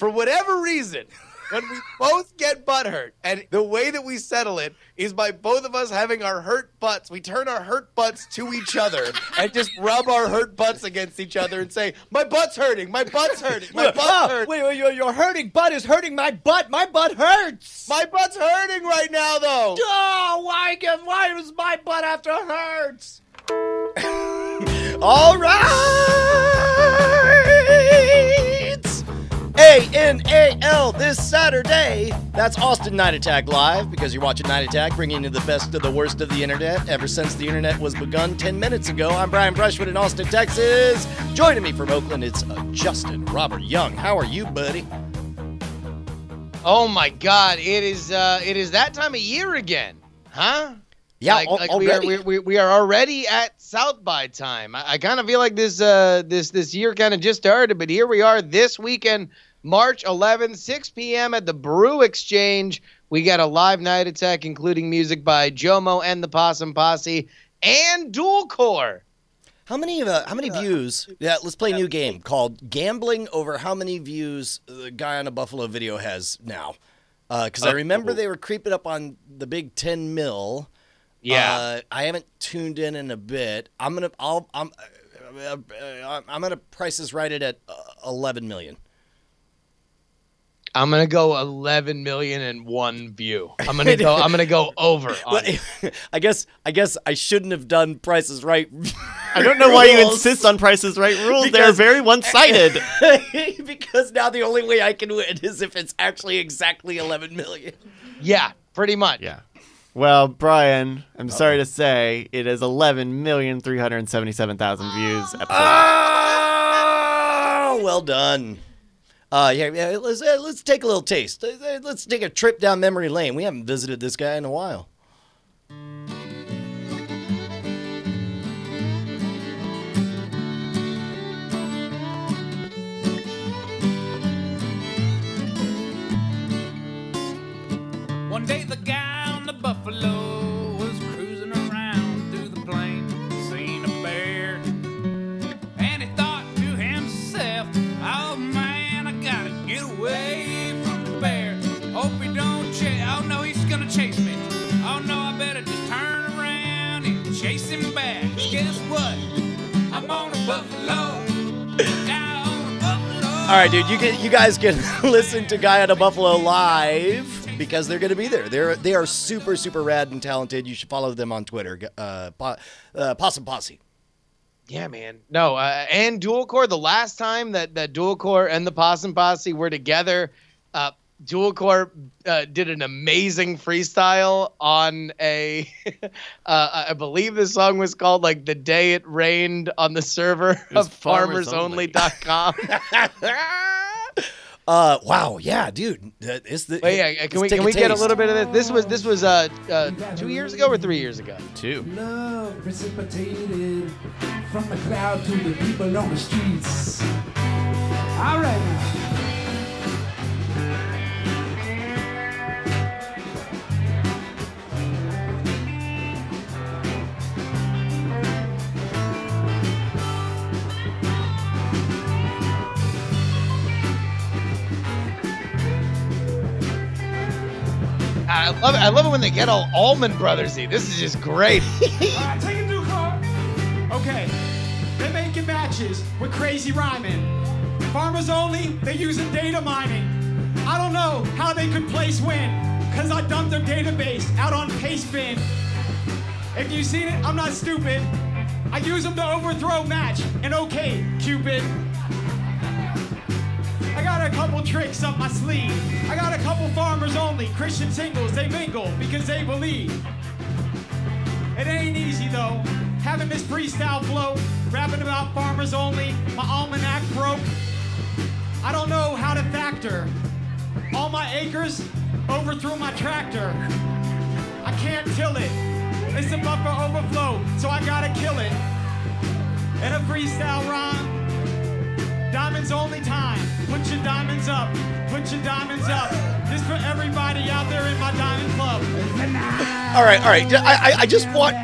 for whatever reason, when we both get butt hurt, and the way that we settle it is by both of us having our hurt butts. We turn our hurt butts to each other and just rub our hurt butts against each other and say, "My butt's hurting. My butt's hurting. My butt's Oh, hurting. wait, wait, your, your hurting butt is hurting my butt. My butt hurts. My butt's hurting right now, though." Oh, why, why does my butt have to hurt? All right. A-N-A-L this Saturday. That's Austin Night Attack Live because you're watching Night Attack, bringing you the best of the worst of the internet ever since the internet was begun 10 minutes ago. I'm Brian Brushwood in Austin, Texas. Joining me from Oakland, it's uh, Justin Robert Young. How are you, buddy? Oh my God! It is uh, it is that time of year again, huh? Yeah, like, al- like. We, are, we, we are already at South by time. I, I kind of feel like this uh this this year kind of just started, but here we are this weekend, March 11th, 6 p.m. at the Brew Exchange. We got a live night attack, including music by Jomo and the Possum Posse and Dual Core. How many uh, how many views? Yeah, let's play a new game called Gambling over how many views the guy on a Buffalo video has now. Because I remember they were creeping up on the big 10 mil. Yeah. Uh, I haven't tuned in in a bit. I'm gonna I'll I'm uh, uh, I'm gonna price this right at uh, 11 million. I'm gonna go 11 million and one view. I'm gonna go. I'm gonna go over. On. I guess I guess I shouldn't have done prices right. I don't know why you insist on Prices Right rules. They're very one-sided. because now the only way I can win is if it's actually exactly 11 million. Yeah, pretty much. yeah. Well, Brian, I'm sorry to say it is 11,377,000 views. Episode. Oh, well done. Uh, yeah, yeah let's uh, let's take a little taste. Uh, uh, Let's take a trip down memory lane. We haven't visited this guy in a while. One day the guy on the buffalo All right, dude, you get you guys can listen to Guy at a Buffalo live because they're going to be there. They're they are super super rad and talented. You should follow them on Twitter. Uh, uh, Possum Posse. Yeah, man. No, uh, and dual core. The last time that that dual core and the Possum Posse were together, uh, dual core uh, did an amazing freestyle on a. uh, I believe the song was called like "The Day It Rained" on the server was of Farmers FarmersOnly.com. Uh, wow, yeah, dude. Uh, it's the, Wait, yeah, let's can we take can we get a little bit of this? This was this was uh, uh two years ago or three years ago. Two. Love precipitated from the cloud to the people on the streets. All right I love it. I love it when they get all Allman Brothersy. This is just great. Alright, take a new car. Okay. They're making matches with crazy rhyming. Farmers only, they're using data mining. I don't know how they could place win, cause I dumped their database out on Pastebin. If you've seen it, I'm not stupid. I use them to overthrow match. And okay, Cupid. A couple tricks up my sleeve. I got a couple farmers only, Christian singles, they mingle because they believe. It ain't easy though, having this freestyle flow, rapping about farmers only, my almanac broke. I don't know how to factor. All my acres overthrew my tractor. I can't till it. It's a buffer overflow, so I gotta kill it. In a freestyle rhyme, Diamonds only time. Put your diamonds up. Put your diamonds up. This for everybody out there in my diamond club. All right, all right. I, I, I just want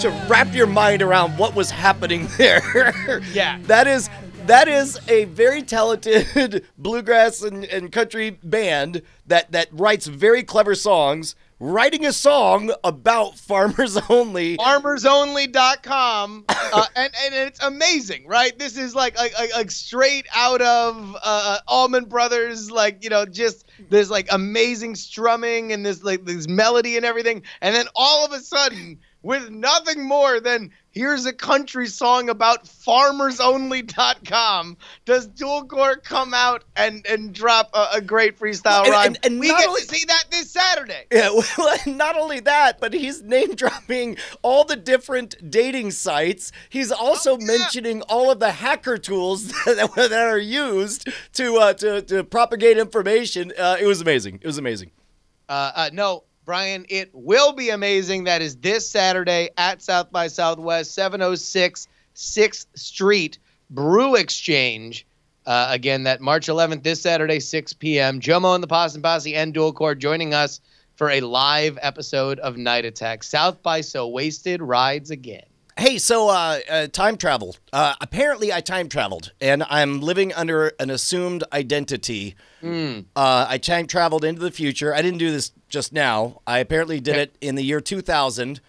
to wrap your mind around what was happening there. Yeah. That is that is a very talented bluegrass and, and country band that that writes very clever songs. Writing a song about farmers only. farmersonly.com uh, and and it's amazing right? This is like like, like, straight out of uh Allman Brothers like you know just this like amazing strumming and this like this melody and everything. And then all of a sudden with nothing more than here's a country song about farmersonly.com does Dual dualcore come out and and drop a, a great freestyle And- rhyme and- and we get only- to see that this saturday Yeah, well, not only that, but he's name dropping all the different dating sites. He's also Oh, yeah. mentioning all of the hacker tools that, that are used to uh, to to propagate information. Uh, it was amazing. It was amazing. Uh, uh, no, Brian, it will be amazing. That is this Saturday at South by Southwest, 706 6th Street Brew Exchange. Uh, again, that March 11th, this Saturday, 6 p.m. Jomo and the Possum Posse and Dual Core joining us for a live episode of Night Attack. South by So Wasted rides again. Hey, so uh, uh, time travel. Uh, apparently, I time traveled, and I'm living under an assumed identity. Uh, I time traveled into the future. I didn't do this just now. I apparently did it in the year 2000, and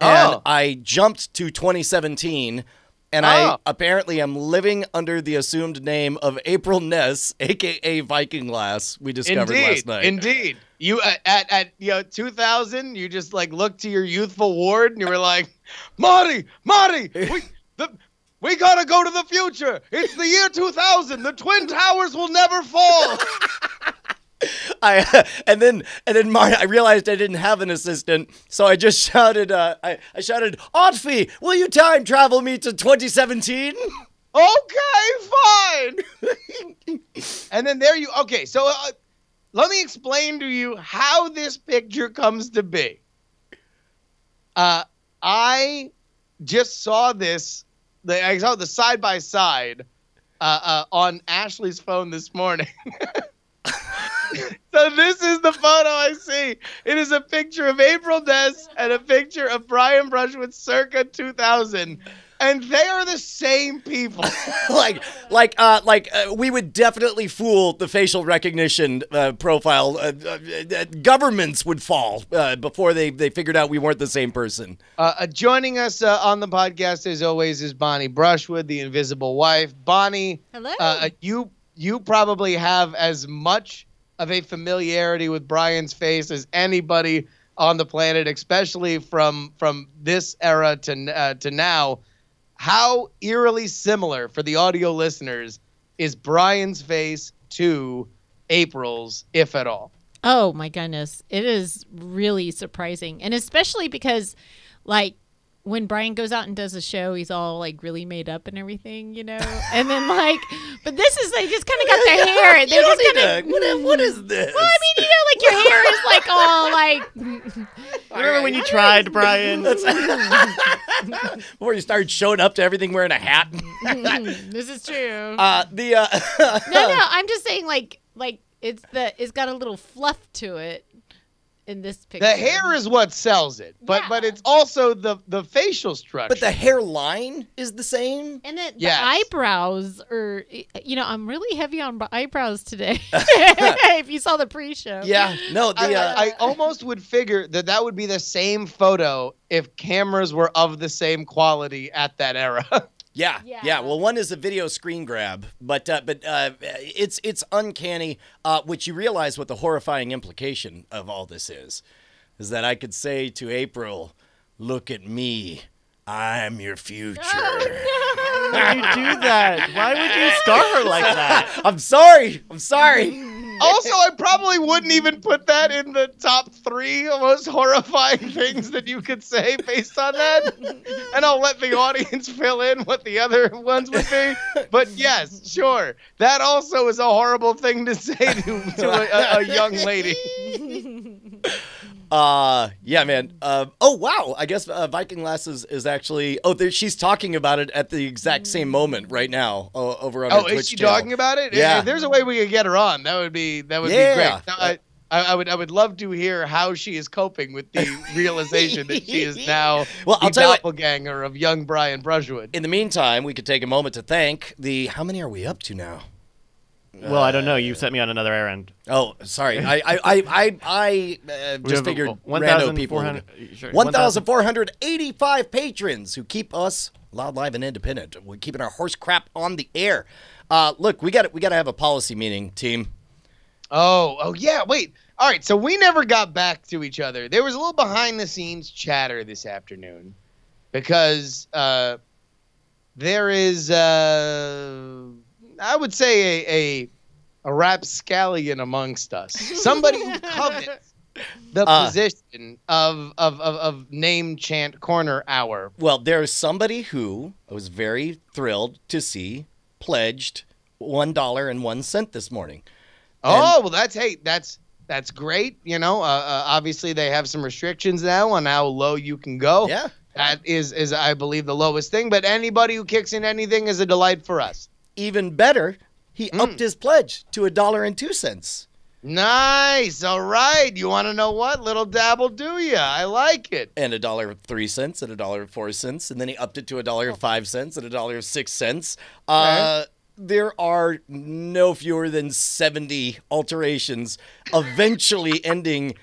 Oh. I jumped to 2017. And Oh. I apparently am living under the assumed name of April Ness, aka Viking Lass. We discovered Indeed, last night. indeed. You uh, at at you know 2000, you just like looked to your youthful ward and you were like, Marty, Marty, we the we gotta go to the future. It's the year 2000. The twin towers will never fall. I and then and then Mar- I realized I didn't have an assistant, so I just shouted. Uh, I I shouted, "Otfi, will you time travel me to 2017?" okay, fine. and then there you. Okay, so uh, let me explain to you how this picture comes to be. Uh, I just saw this. The, I saw the side by side uh, uh, on Ashley's phone this morning. so this is the photo I see. It is a picture of April Ness and a picture of Brian Brushwood circa 2000. And they are the same people. like like uh like uh, we would definitely fool the facial recognition uh, profile. Uh, uh, uh, governments would fall uh, before they they figured out we weren't the same person. Uh, uh, joining us uh, on the podcast, as always, is Bonnie Brushwood, the Invisible Wife. Bonnie, Hello. uh, you you probably have as much of a familiarity with Brian's face as anybody on the planet, especially from from this era to uh, to now. How eerily similar for the audio listeners is Brian's face to April's, if at all? Oh my goodness. It is really surprising. And especially because like when Brian goes out and does a show, he's all like really made up and everything, you know? And then like but this is they just kinda got their hair. They're You don't just kinda what, what is this? Well, I mean, you know, like your hair is like all like Remember when you tried, Brian? Before you started showing up to everything wearing a hat. this is true. uh, the uh, no, no, I'm just saying like like it's the it's got a little fluff to it in this picture. The hair is what sells it, but but it's also the the facial structure. but the hairline is the same. And then Yes. the eyebrows are, you know, I'm really heavy on eyebrows today. if you saw the pre-show. Yeah, no, I, uh, I, I almost would figure that that would be the same photo if cameras were of the same quality at that era. Yeah, yeah, Yeah. Well, one is a video screen grab, but uh, but uh, it's it's uncanny. Uh, which you realize what the horrifying implication of all this is, is that I could say to April, "Look at me, I'm your future." Why would you do that? Why would you scar her like that? I'm sorry. I'm sorry. also, I probably wouldn't even put that in the top three most horrifying things that you could say based on that. And I'll let the audience fill in what the other ones would be. But yes, sure. That also is a horrible thing to say to, to a, a, a young lady. Uh, yeah, man. Uh, oh wow. I guess uh, Viking Lass is, is actually. Oh, there, she's talking about it at the exact same moment right now uh, over on. Oh, is Twitch she channel. talking about it? Yeah. If there's a way we could get her on, that would be that would Yeah. be great. Now, I, I, would I would love to hear how she is coping with the realization that she is now Well, the I'll tell you what- doppelganger of young Brian Brushwood. In the meantime, we could take a moment to thank the. How many are we up to now? Well, I don't know. You sent me on another errand. Oh, sorry. I I I I, I uh, just figured one rando thousand people. Sure, 1,485 patrons who keep us loud, live, and independent. We're keeping our horse crap on the air. Uh, look, we got we got to have a policy meeting, team. Oh, oh yeah. Wait. All right. So we never got back to each other. There was a little behind the scenes chatter this afternoon because uh, there is, uh, I would say, a, a a rapscallion amongst us. Somebody who covets the Uh. position of, of of of name chant corner hour. Well, there's somebody who I was very thrilled to see pledged one dollar and one cent this morning. Oh well, that's hey, that's that's great. You know, uh, uh, obviously they have some restrictions now on how low you can go. Yeah. That is, is I believe the lowest thing. But anybody who kicks in anything is a delight for us. Even better, he Mm. upped his pledge to a dollar and two cents. Nice. All right. You want to know what? Little dabble, do ya? I like it. and a dollar three cents and a dollar four cents, and then he upped it to a dollar five cents and a dollar six cents. Uh, there are no fewer than seventy alterations, eventually ending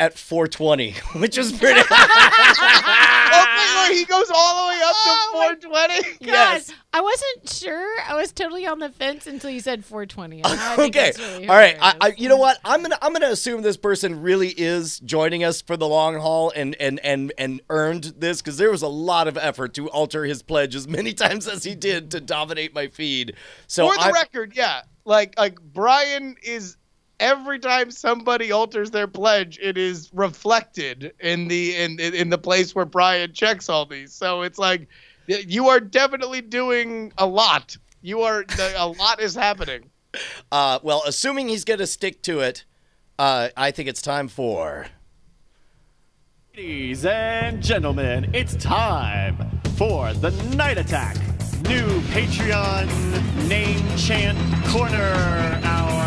at 420, which is pretty. oh, wait, wait, he goes all the way up Oh, to 420. Yes. I wasn't sure. I was totally on the fence until you said 420. and now I think okay, really all right. I, I, you know what? I'm gonna I'm gonna assume this person really is joining us for the long haul and and and and earned this because there was a lot of effort to alter his pledge as many times as he did to dominate my feed. So For the I, record, yeah. Like like Brian is every time somebody alters their pledge, it is reflected in the in in, in the place where Brian checks all these. So it's like you are definitely doing a lot. You are a lot is happening. Uh, well, assuming he's going to stick to it, uh, I think it's time for. Ladies and gentlemen, it's time for the Night Attack new Patreon name chant corner hour.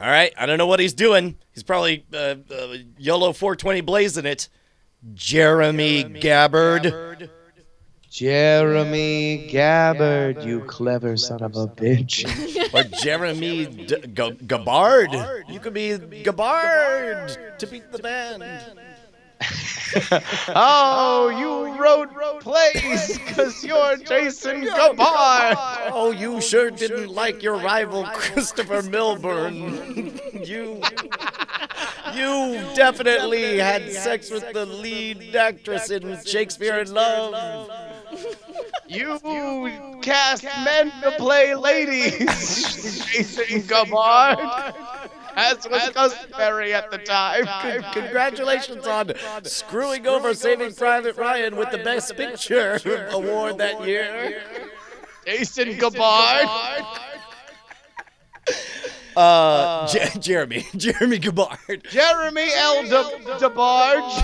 All right, I don't know what he's doing. He's probably uh, uh, YOLO 420 blazing it. Jeremy, Gabbard. Jeremy Gabbard, you clever son of a bitch. or Jeremy D- G- Gabbard. You could be Gabbard to beat the band. oh, you wrote plays because you're Jason Gabbard. Oh, you sure didn't like your rival Christopher Milburn. you you definitely had sex with the lead actress in Shakespeare in Love. You cast men to play ladies, Jason Gabbard, as was customary at the time. Congratulations on screwing over Saving Private Ryan with the Best Picture award that year. Jason Gabbard. Uh, Je- Jeremy, Jeremy Gabbard. Jeremy L. De- DeBarge.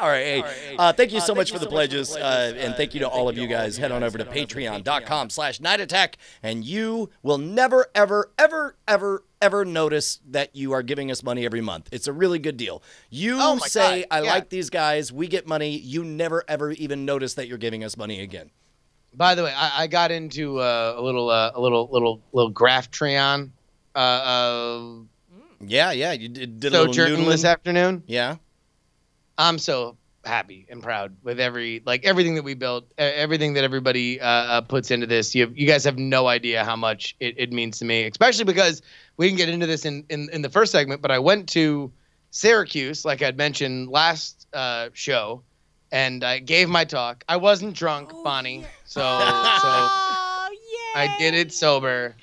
All right, hey, uh, thank you so much for the pledges, uh, and thank you to all of you guys. Head on over to patreon.com slash night attack, and you will never, ever, ever, ever, ever notice that you are giving us money every month. It's a really good deal. You Oh say, God, I yeah. like these guys, we get money, you never, ever even notice that you're giving us money again. By the way, I, I got into uh, a little, uh, a little, little, little Graphtreon. Uh, uh, Yeah, yeah, you did, did a little sojourn this afternoon. Yeah. I'm so happy and proud with every like everything that we built, everything that everybody uh, uh, puts into this. You you guys have no idea how much it, it means to me, especially because we can get into this in, in in the first segment. But I went to Syracuse, like I'd mentioned last uh, show, and I gave my talk. I wasn't drunk, Bonnie, so so Oh, yay. I did it sober.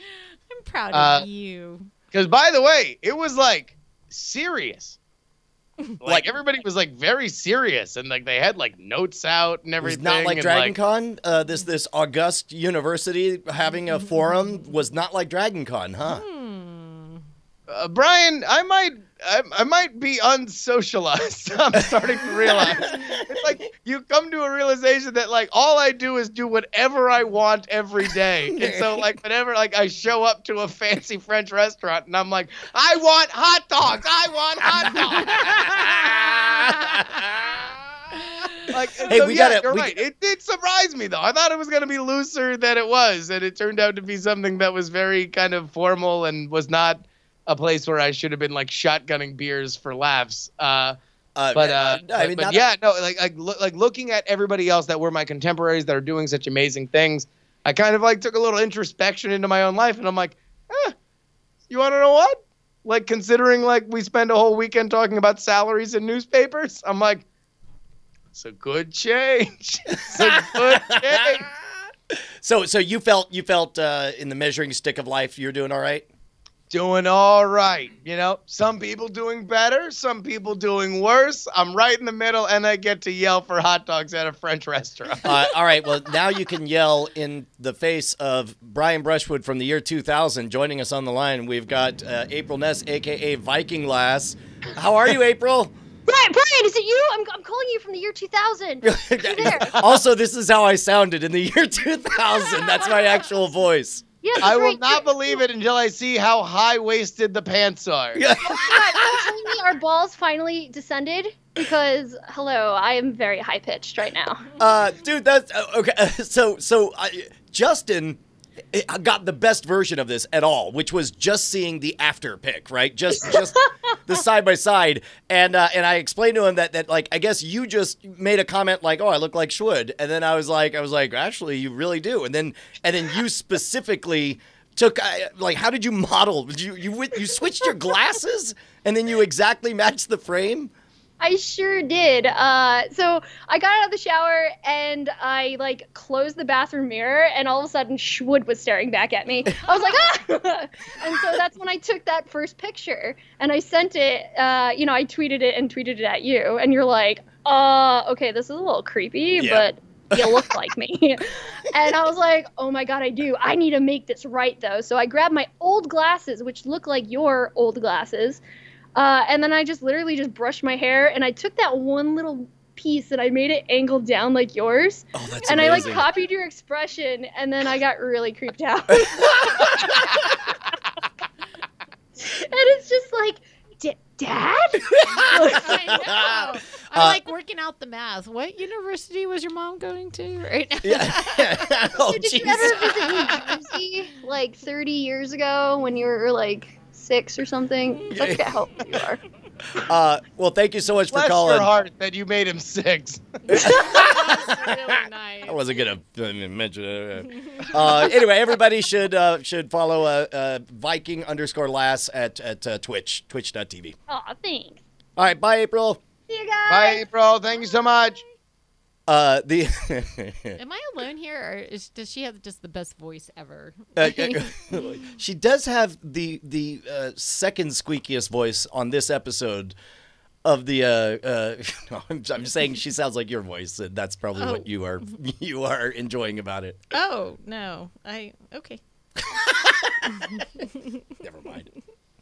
I'm proud Uh, of you. Because by the way, it was like serious. Like, Like- everybody was like very serious and like they had like notes out and It was everything. not like and, Dragon Con. Uh, this this august university having a forum was not like Dragon Con, huh? Hmm. uh, Brian, I might I, I might be unsocialized. I'm starting to realize. It's like you come to a realization that like all I do is do whatever I want every day. And so like whenever like I show up to a fancy French restaurant and I'm like, I want hot dogs. I want hot dogs. like Hey, so, we yeah, gotta- you're we- right. It did surprise me though. I thought it was gonna be looser than it was, and it turned out to be something that was very kind of formal and was not a place where I should have been like shotgunning beers for laughs. Uh, Uh, but uh, I mean, but not- yeah, no, like like loo- like looking at everybody else that were my contemporaries that are doing such amazing things, I kind of like took a little introspection into my own life, and I'm like, eh, you want to know what? Like considering like we spend a whole weekend talking about salaries in newspapers, I'm like, it's a good change. it's a good change. So, so you felt you felt uh, in the measuring stick of life, you're doing all right. Doing all right, you know. Some people doing better, some people doing worse. I'm right in the middle, and I get to yell for hot dogs at a French restaurant. Uh, all right. Well, now you can yell in the face of Brian Brushwood from the year 2000 joining us on the line. We've got uh, April Ness, aka Viking Lass. How are you, April? Brian, Brian, is it you? I'm, I'm calling you from the year 2000. You there? also, this is how I sounded in the year 2000. That's my actual voice. Yeah, I will right. not believe it until I see how high waisted the pants are. Brian, are you telling our balls finally descended? Because hello, I am very high pitched right now. Uh, dude, that's uh, okay. uh, So, so I, Justin uh, got the best version of this at all, which was just seeing the after pic, right? Just, just the side by side, and uh, and I explained to him that that like I guess you just made a comment like, oh, I look like Schwood, and then I was like, I was like, actually, you really do, and then and then you specifically. Took uh, like how did you model? You you you switched your glasses and then you exactly matched the frame? I sure did. Uh, so I got out of the shower and I like closed the bathroom mirror, and all of a sudden Schwood was staring back at me. I was like, ah! and so that's when I took that first picture and I sent it. Uh, you know, I tweeted it and tweeted it at you, and you're like, uh, okay, this is a little creepy, Yeah. but. You look like me. and I was like, oh my God, I do. I need to make this right though. So I grabbed my old glasses, which look like your old glasses. Uh, and then I just literally just brushed my hair and I took that one little piece and I made it angled down like yours. Oh, that's and I like copied your expression and then I got really creeped out. and it's just like, "D- Dad? I know. I'm Uh, like working out the math. What university was your mom going to right now? Yeah. oh, Did you ever visit New Jersey like 30 years ago when you were like six or something? Look at how old you are. Uh, well, thank you so much for Bless calling. your heart that you made him six. That's really nice. I wasn't gonna mention it. Uh, anyway, everybody should uh, should follow uh, uh, Viking underscore Lass at at uh, Twitch Twitch.tv. Aw, thanks. All right, bye, April. See you guys. Bye, April. Thank you so much. Uh, the Am I alone here, or is, does she have just the best voice ever? uh, she does have the the uh, second squeakiest voice on this episode of the. Uh, uh, I'm, I'm saying she sounds like your voice. and That's probably Oh. what you are you are enjoying about it. oh no, I okay. Never mind.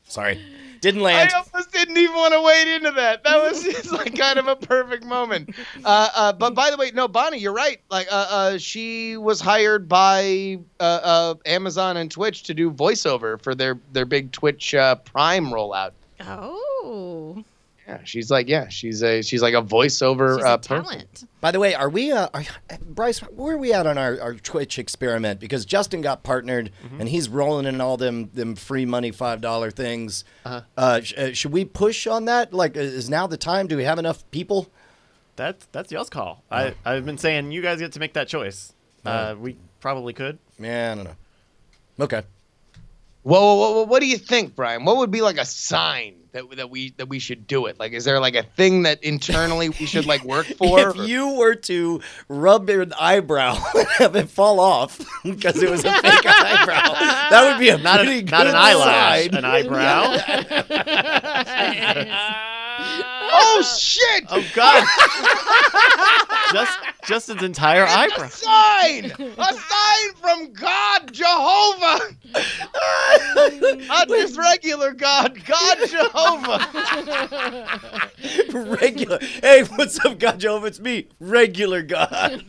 Sorry, didn't land. I almost didn't even want to wade into that. That was just like kind of a perfect moment. Uh, uh, but by the way, no, Bonnie, you're right. Like, uh, uh, she was hired by uh, uh, Amazon and Twitch to do voiceover for their their big Twitch uh, Prime rollout. Oh, Yeah, she's like, yeah, she's a she's like a voiceover she's uh, a person. talent. By the way, are we, uh, are, Bryce? Where are we at on our, our Twitch experiment? Because Justin got partnered, and he's rolling in all them them free money five dollar things. Uh-huh. Uh, sh- uh, should we push on that? Like, is now the time? Do we have enough people? That's that's y'all's call. I I've been saying you guys get to make that choice. Uh, we probably could. Yeah, I don't know. Okay. Whoa, whoa, whoa, whoa, what do you think, Brian? What would be like a sign that that we that we should do it? Like, is there like a thing that internally we should like work for? if you were to rub an eyebrow and have it fall off because it was a fake eyebrow, that would be a Not, pretty a, not an eyelash, sign. an eyebrow. oh shit! oh God! just Justin's entire It's eyebrow. a sign! A sign from God Jehovah! Not just regular God, God Jehovah! regular. Hey, what's up, God Jehovah? It's me, regular God.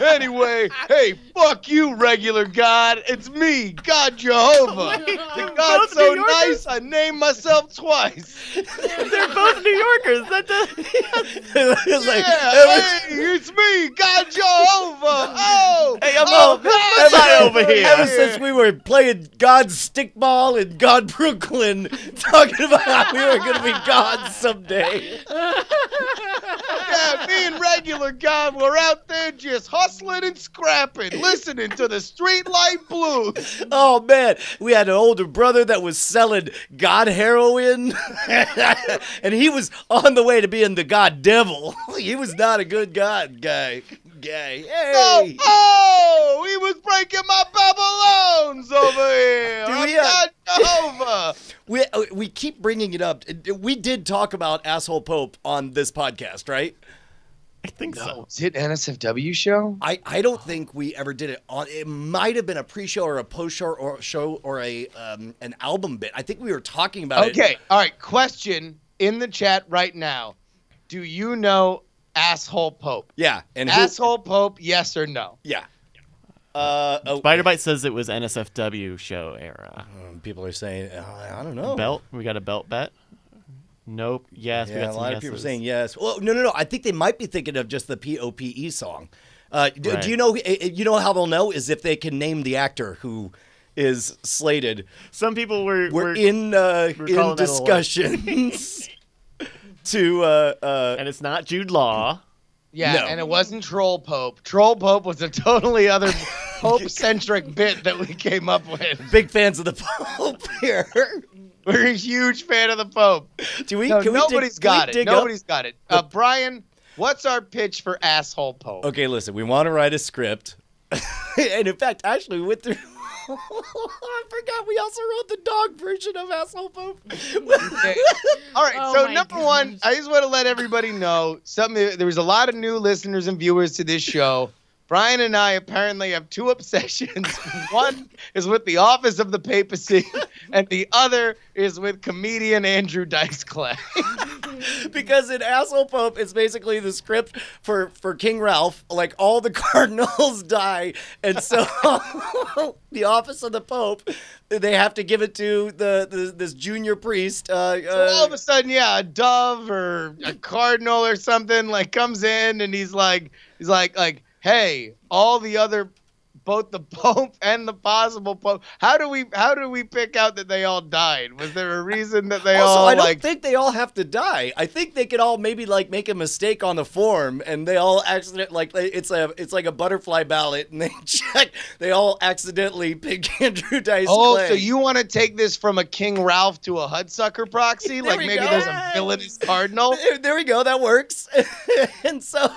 anyway, hey, fuck you, regular God. It's me, God Jehovah. The God's so nice, I named myself twice. They're both New Yorkers. That does. it's like, Yeah, hey, it's me, God Jehovah. Oh, Hey, I'm oh, over- God am I over here? Ever since we were playing God Stickball in God Brooklyn, talking about how we were going to be gods someday. Yeah, me and regular God were out there just hustling and scrapping, listening to the streetlight blues. Oh man, we had an older brother that was selling God heroin, and he was on the way to being the God devil. He was not a good God guy. Guy. Oh, Hey. oh, he was breaking my Babylons over here. Do I'm we, God Jehovah. We uh, we keep bringing it up. We did talk about asshole Pope on this podcast, right? I think so. Is it an NSFW show? I, I don't think we ever did it on. It might have been a pre-show or a post-show or show or a um, an album bit. I think we were talking about it. Okay, all right. Question in the chat right now. Do you know asshole Pope? Yeah, and who, Asshole Pope, yes or no? yeah. Uh, oh, Spider-Bite says it was NSFW show era. um, people are saying uh, I don't know. Belt? We got a belt bet? Nope. Yes, we Yeah, got a some lot of people yeses. saying yes. Well, no, no, no. I think they might be thinking of just the P O P E song. Uh, do, Right. do you know? uh, uh, You know how they'll know is if they can name the actor who is slated. Some people were We're were- in uh, we're in calling that a lot. discussions to uh, uh, and it's not Jude Law. Yeah, No. and it wasn't Troll Pope. Troll Pope was a totally other Pope-centric bit that we came up with. big fans of the Pope here. We're a huge fan of the Pope. Do we? No, can we dig- nobody's can we got it. dig up- Nobody's got it. Uh, Brian, what's our pitch for asshole Pope? Okay, listen. We want to write a script, and in fact, actually, we went through. I forgot we also wrote the dog version of asshole Pope. Okay. All right. Oh so my number one. I just want to let everybody know something. There was a lot of new listeners and viewers to this show. Brian and I apparently have two obsessions. one is with the office of the papacy, and the other is with comedian Andrew Dice Clay. because in asshole pope it's basically the script for for king ralph like all the cardinals die and so the office of the pope they have to give it to the, the this junior priest uh, So all of uh a sudden, yeah, a dove or a cardinal or something like comes in and he's like, he's like, like, hey, all the other, both the pope and the possible pope. How do we, how do we pick out that they all died? Was there a reason that they also all i don't like? think they all have to die i think they could all maybe like make a mistake on the form and they all accident like it's a it's like a butterfly ballot and they check they all accidentally pick andrew dice Oh, Clay. so you want to take this from a King Ralph to a Hudsucker proxy? Like maybe go. there's a villainous cardinal? There, there we go. That works. and so,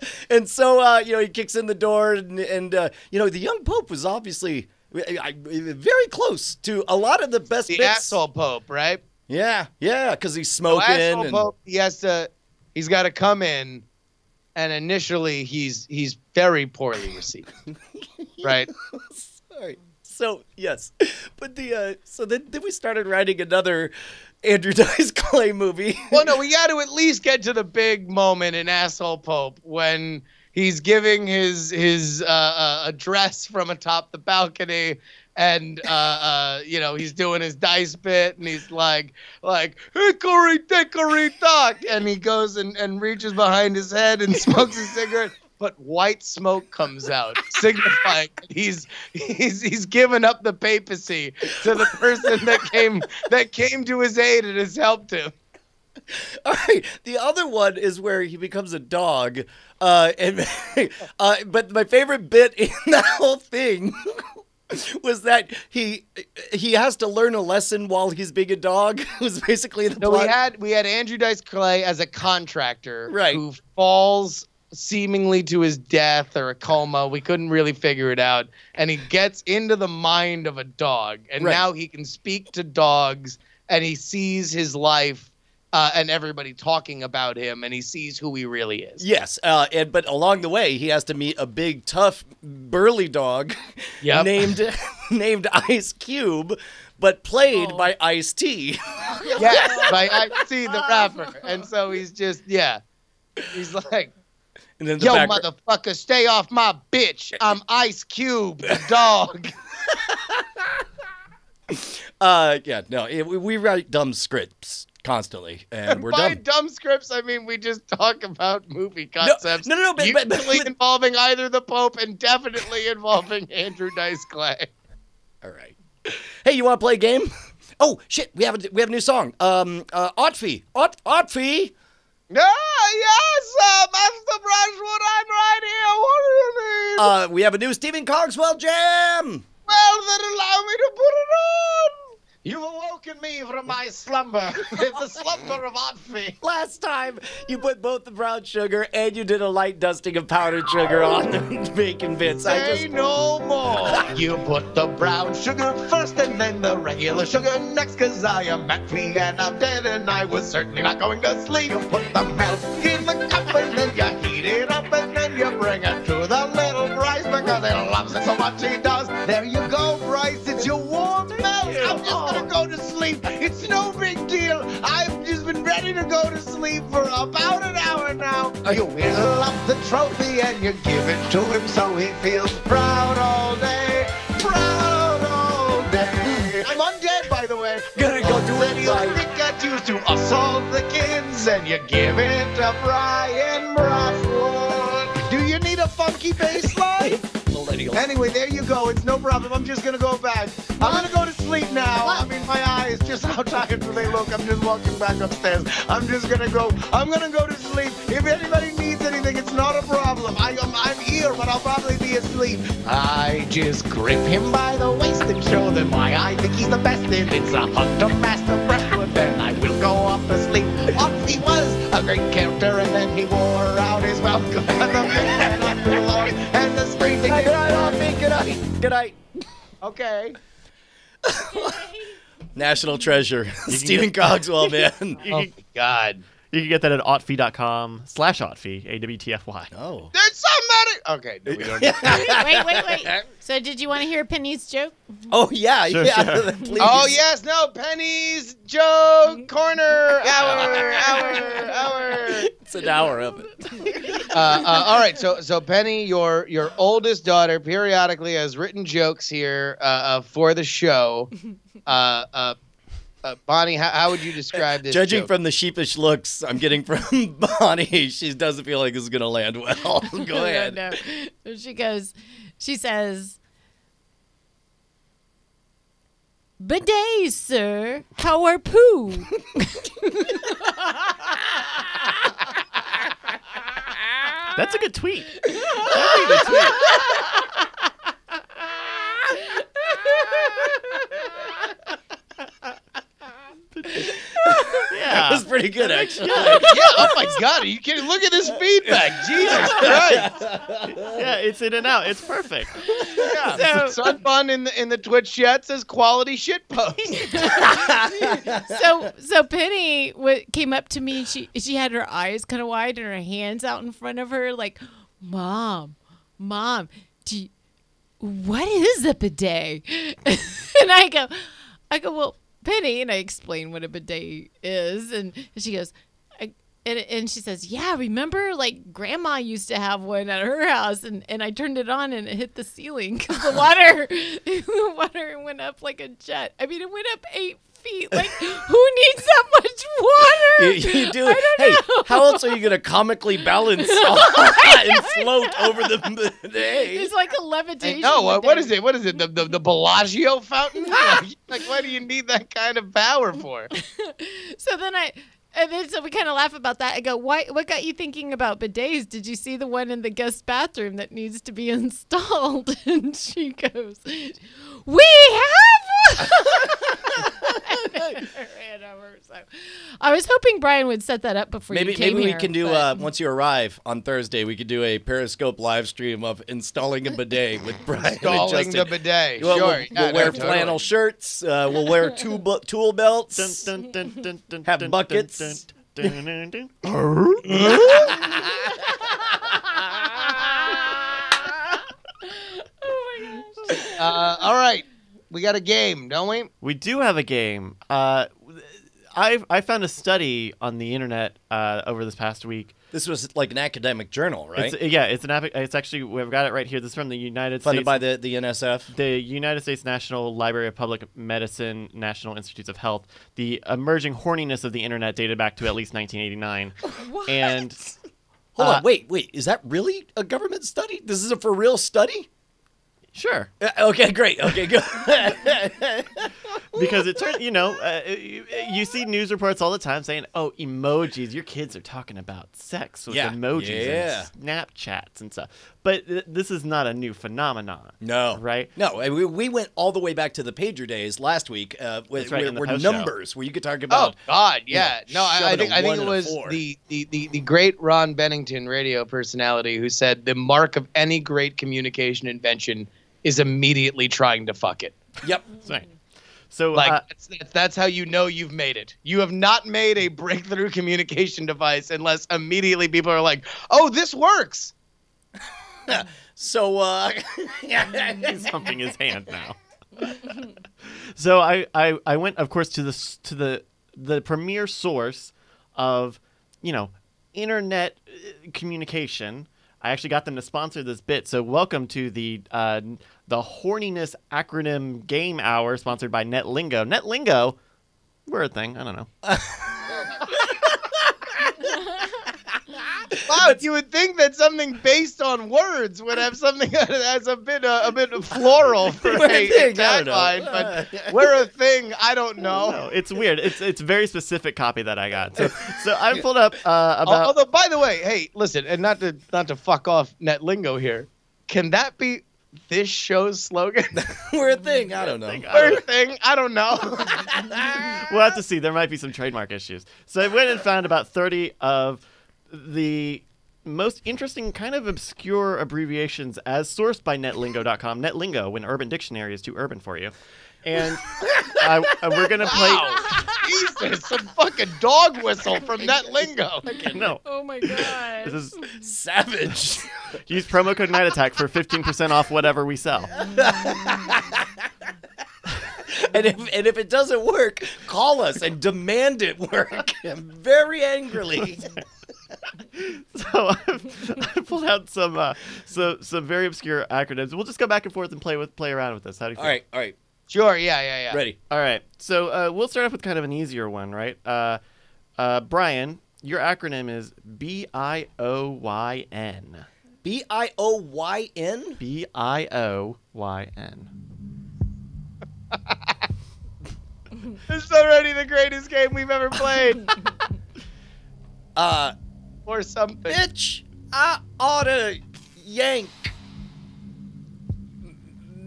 and so, uh, you know, he kicks in the door, and, and uh, you know, the young pope was obviously I, I- very close to a lot of the best The bits. asshole pope, right? Yeah, yeah, because he's smoking. asshole and, Pope, he has to, he's got to come in, and initially he's he's very poorly received, right? Sorry. So yes, but the uh, so then then we started writing another Andrew Dice Clay movie. Well, no, we got to at least get to the big moment in asshole Pope when he's giving his his uh, uh, address from atop the balcony. And uh, uh, you know he's doing his dice bit, and he's like, like hickory dickory dock, and he goes and, and reaches behind his head and smokes a cigarette, but white smoke comes out, signifying that he's he's he's given up the papacy to the person that came that came to his aid and has helped him. All right. The other one is where he becomes a dog. Uh, and uh, but my favorite bit in that whole thing was that he he has to learn a lesson while he's being a dog. It was basically the No, plot. we had we had Andrew Dice Clay as a contractor, Right. Who falls seemingly to his death or a coma. We couldn't really figure it out, and he gets into the mind of a dog, and Right. now he can speak to dogs, and he sees his life uh, and everybody talking about him, and he sees who he really is. Yes, uh, and but along the way he has to meet a big, tough, burly dog Yep. named named Ice Cube, but played Oh. by Ice T. Yeah, by Ice T, the rapper, and so he's just yeah, he's like, and then the "Yo, back- motherfucker, stay off my bitch. I'm Ice Cube, dog." Uh, yeah, no, it, we, we write dumb scripts constantly, and we're By dumb. dumb scripts, I mean we just talk about movie concepts. no, no, no, but, but, but, usually involving either the Pope and definitely involving Andrew Dice Clay. all right. Hey, you want to play a game? Oh shit, we have a we have a new song. Um, uh, Otfi, Ot Otfi. Ah, yes, uh, Master Brushwood, I'm right here. What do you need? Uh, we have a new Stephen Cogswell jam. well, then allow me to put it on. You've awoken me from my slumber. it's the slumber of Otfi. Last time you put both the brown sugar and you did a light dusting of powdered sugar on the bacon bits. I Say just no more. you put the brown sugar first and then the regular sugar next, cause I am Matty and I'm dead and I was certainly not going to sleep. You put the milk in the cup and then you heat it up and then you bring it to the little Bryce because he loves it so much he does. There you sleep. It's no big deal. I've just been ready to go to sleep for about an hour now. You wheel up the trophy and you give it to him so he feels proud all day. Proud all day. I'm undead, by the way. Gonna go do it right. pick to assault the kids and you give it to Brian Brushwood. Do you need a funky bass line? Millennial. Anyway, there you go. It's no problem. I'm just gonna go back. I'm gonna go to sleep now. I mean, my eyes just how tired do they look? I'm just walking back upstairs. I'm just gonna go. I'm gonna go to sleep. If anybody needs anything, it's not a problem. I am. I'm here, but I'll probably be asleep. I just grip him by the waist and show them why I think he's the best. And it's a hunter master Okay. National treasure, Stephen Cogswell, man. Oh my God. You can get that at otfi.com slash otfi, A-W-T-F-Y. Oh. There's somebody. Okay, no, we don't. wait, wait, wait. So, did you want to hear Penny's joke? Oh yeah, Sure, yeah. sure. Oh yes, no, Penny's joke corner hour, hour, hour. It's an hour of it. Uh, uh, all right, so so Penny, your your oldest daughter, periodically has written jokes here uh, uh, for the show. Uh, Bonnie, how, how would you describe this? Judging joke? from the sheepish looks I'm getting from Bonnie, she doesn't feel like this is gonna land well. Go ahead. no, no. She goes, she says, Bidets, sir. How are poo? That's a good tweet. That'd a good tweet. That was pretty good, actually. yeah, oh my God, are you kidding? Look at this feedback, Jesus Christ! yeah, it's in and out. It's perfect. Yeah, So- Sun Bun in the in the Twitch chat says quality shit post. so so Penny w- came up to me and she she had her eyes kind of wide and her hands out in front of her like, "Mom, mom, do you, what is a bidet?" and I go, I go, well, Penny, and I explain what a bidet is, and she goes. And, and she says, "Yeah, remember, like Grandma used to have one at her house, and, and I turned it on and it hit the ceiling because the water, the water went up like a jet. I mean, it went up eight feet. Like, who needs that much water? You, you do. I don't Hey, know. how else are you gonna comically balance and float over the day? It's like a levitation. No, uh, what, what bidet. is it? What is it? The the, the Bellagio fountain? like, like, what do you need that kind of power for? So then I, and then so we kind of laugh about that. I go, why? What got you thinking about bidets? Did you see the one in the guest bathroom that needs to be installed? And she goes, we have. One." ran over. So I was hoping Brian would set that up before Maybe you came maybe we here, can do but- uh, once you arrive on Thursday. We could do a Periscope live stream of installing a bidet with Brian. and Installing the bidet. Well, sure. we'll, yeah, we'll no, wear totally. flannel shirts. Uh, we'll wear tool, bu- tool belts. Dun, dun, dun, dun, dun, Have buckets. dun, dun, dun, dun, dun. Uh, all right. We got a game, don't we? We do have a game. Uh, I I found a study on the internet uh, over this past week. This was like an academic journal, right? It's, yeah, it's an. It's actually we've got it right here. This is from the United Funded States by the, the NSF. the United States National Library of Public Medicine, National Institutes of Health, the emerging horniness of the internet dated back to at least 1989. what? And Hold Uh, on, wait, wait. Is that really a government study? This is a for real study? Sure, Uh, okay, great. Okay, good. because it turns, you know, uh, you, you see news reports all the time saying, "Oh, emojis. Your kids are talking about sex with Yeah. emojis Yeah. and Snapchats and stuff." But th- this is not a new phenomenon. no. Right? No, we, we went all the way back to the pager days last week uh, with, right, where, in the where post show. numbers, where you could talk about. Oh about. God, yeah. you no, I, I think a I think it was the, the, the, the great Ron Bennington radio personality who said the mark of any great communication invention is immediately trying to fuck it. Yep. That's right. So, Like uh, that's, that's, that's how you know you've made it. You have not made a breakthrough communication device unless immediately people are like, "Oh, this works." So, uh, he's humping his hand now. so I, I I went, of course, to the to the the premier source of you know internet uh, communication. I actually got them to sponsor this bit. So welcome to the uh, the horniness acronym game hour, sponsored by NetLingo. NetLingo, we're a thing. I don't know. Wow, you would think that something based on words would have something that has a bit uh, a bit floral for We're a, a thing, I don't know. tagline, but we're a thing. I don't know. No, it's weird. It's it's very specific copy that I got. So so I pulled up uh, about. Although, by the way, hey, listen, and not to not to fuck off NetLingo here, can that be this show's slogan? we're a thing. I don't know. We're a thing. I don't know. we'll have to see. There might be some trademark issues. So I went and found about 30 of the most interesting, kind of obscure abbreviations as sourced by netlingo.com. Netlingo, when Urban Dictionary is too urban for you. And I, I- we're going to play. Wow, Jesus, some fucking dog whistle from NetLingo. No. Oh my god. This is Savage. use promo code Night Attack for 15% off whatever we sell. and if and if it doesn't work, call us and demand it work very angrily. So I've, I pulled out some uh, so some very obscure acronyms. We'll just go back and forth and play with play around with this. How do you feel? All right, all right, Sure, yeah, yeah, yeah. ready. All right. So uh, we'll start off with kind of an easier one, right? Uh, uh, Brian, your acronym is B I O Y N. B I O Y N. B I O Y N. This is already the greatest game we've ever played, Uh, or something. bitch, I oughta yank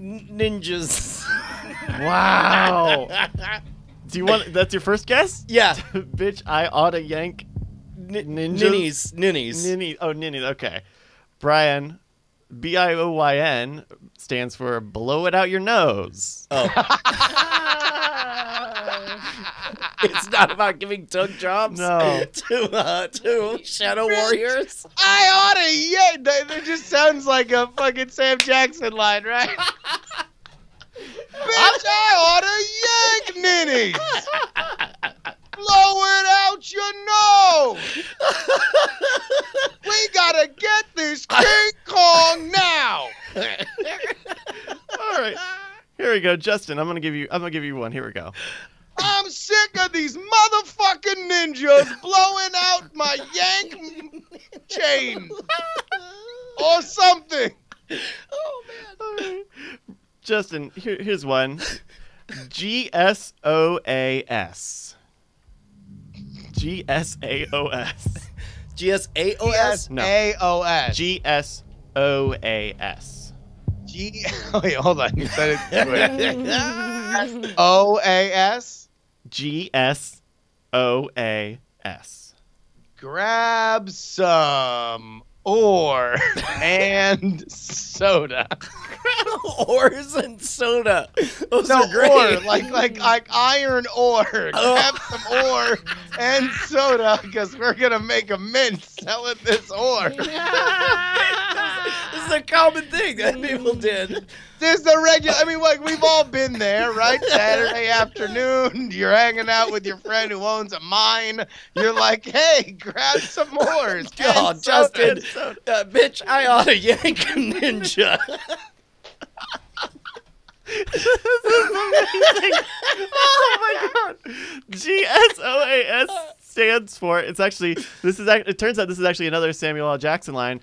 ninjas. Wow. Do you want? That's your first guess? yeah, Bitch, I oughta yank N- Ninjas? ninnies, ninnies. ninny. Oh, ninny. Okay. Brian, B I O Y N stands for blow it out your nose. Oh. it's not about giving tug jobs No. to uh, to shadow warriors. I oughta, yeah. That, that just sounds like a fucking Sam Jackson line, right? Bitch, I oughta yank ninnies. Blow it out your nose. we gotta get this King Kong now. All right. Here we go, Justin. I'm gonna give you. I'm gonna give you one. Here we go. I'm sick of these motherfucking ninjas blowing out my yank chain or something. oh man. Justin, here, here's one. G S O A S. G S A O S. G S A O S. No. A O S. G S O A S. G. Wait, hold on. You said it. O A S. G S O A S. Grab some ore and soda. Ores and soda. Those No are great. ore, like like like iron ore. Oh. Grab some ore and soda, because we're gonna make a mint selling this ore. this is a common thing that people did. This is the regular. I mean, like we've all been there, right? Saturday afternoon, you're hanging out with your friend who owns a mine. You're like, "Hey, grab some ores." Oh, and soda." Justin, uh, bitch, I ought to yank a ninja. this is amazing. oh my god. G S O A S stands for it's actually this is ac- it turns out this is actually another Samuel L. Jackson line.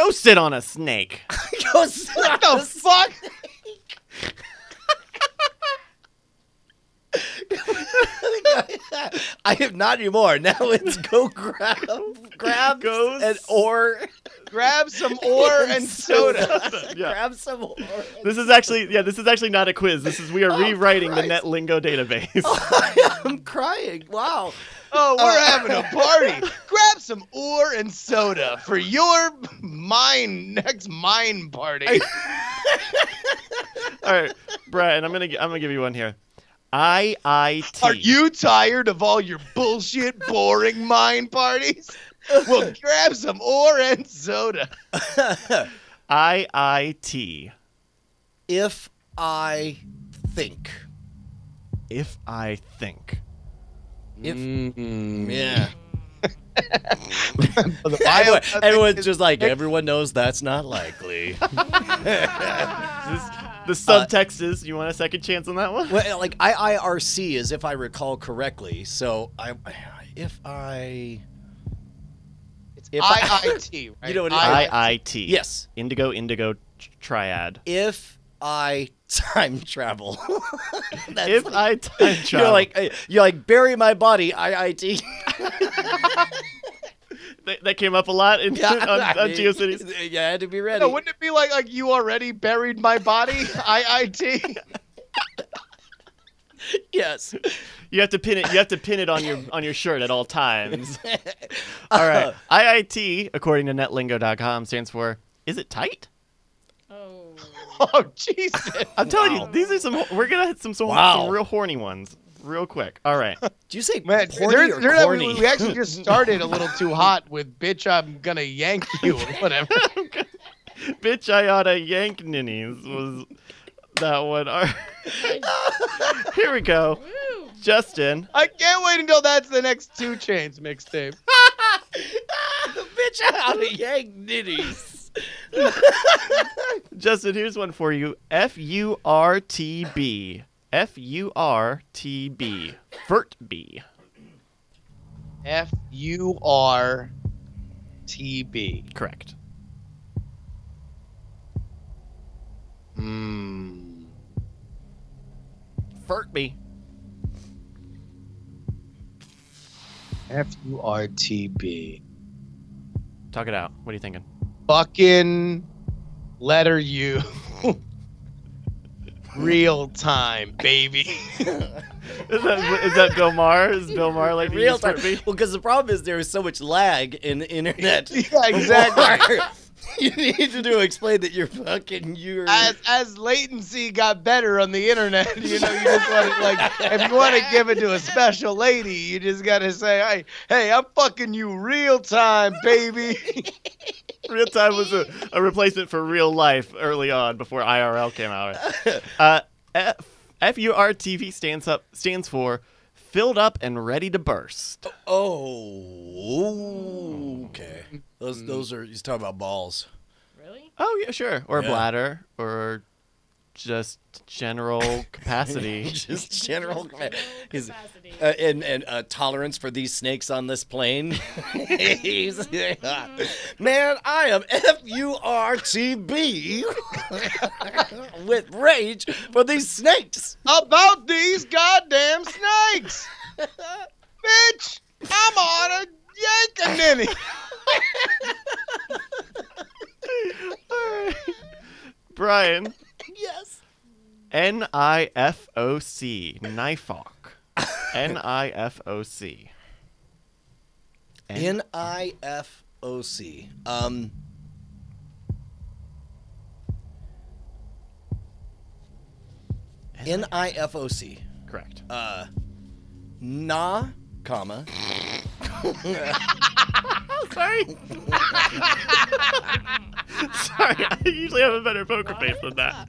Go sit on a snake. Go sit What the fuck? I am not anymore. Now it's go grab, grab, Goes- and or Grab some ore and soda. Yeah. grab some or. This is actually yeah, this is actually not a quiz. This is we are Oh, rewriting Christ. the NetLingo database. Oh, I'm crying. Wow. Oh, we're Uh, having a party. Grab some ore and soda for your mine next mine party. All right, Brian, I'm gonna I'm gonna give you one here. I I T. Are you tired of all your bullshit, boring mine parties? Well, grab some ore and soda. I I T. If I think. If I think. If Mm. yeah. The Everyone, everyone's just like everyone knows that's not likely. This, the subtext is you want a second chance on that one? well, like IIRC is if I recall correctly. So I, if I, It's if I- IIT, right? You know what it is? I I T. yes, Indigo Indigo Triad. if I time travel. That's If like- I time travel. You're like uh, you're like bury my body, IIT. that, that came up a lot in, on, I on mean, GeoCities. You had to be ready. No, wouldn't it be like like you already buried my body? IIT. yes. You have to pin it. You have to pin it on your on your shirt at all times. All right. IIT, according to Netlingo.com, stands for Is it tight? Oh. Jesus! I'm telling you, these are some. We're gonna hit some some, Wow. some real horny ones, real quick. All right. Do you say Man, porny there- or there- we- corny? we actually just started a little too hot with "bitch, I'm gonna yank you" or whatever. Bitch, I oughta yank ninnies was that one. All right. Here we go. Woo. Justin. I can't wait until that's the next 2 Chainz mixtape. Bitch out of yank nitties. Justin, here's one for you. F U R T B. F U R T B. Furt B. F U R T B. Correct. Hmm. Furt B. F U R T B. Talk it out. What are you thinking? Fucking letter U. Real time, baby. Is that is that Bill Maher? Is Bill Maher like Real time. B? Well, because the problem is there is so much lag in the internet. yeah, exactly. you need to do explain that you're fucking you're. as as latency got better on the internet, you know, you just want to like if you want to give it to a special lady, you just gotta say, hey, hey, I'm fucking you real time, baby. Real time was a, a replacement for real life early on before IRL came out. Uh, F F U R T V stands up stands for filled up and ready to burst. oh, okay. Those mm. those are he's talking about balls. Really? Oh yeah, sure. Or Yeah. bladder, or just general capacity. Just general. His, Capacity. uh, and and uh, tolerance for these snakes on this plane. He's- Man, I am F U R T B with rage for these snakes. About these goddamn snakes, bitch. I'm on a yanking Alright. Brian. N I F O C. Nifoc. N I F O C. N I F O C. Um. N I F O C. Correct. Uh, na, comma. Sorry. Sorry, I usually have a better poker face than that.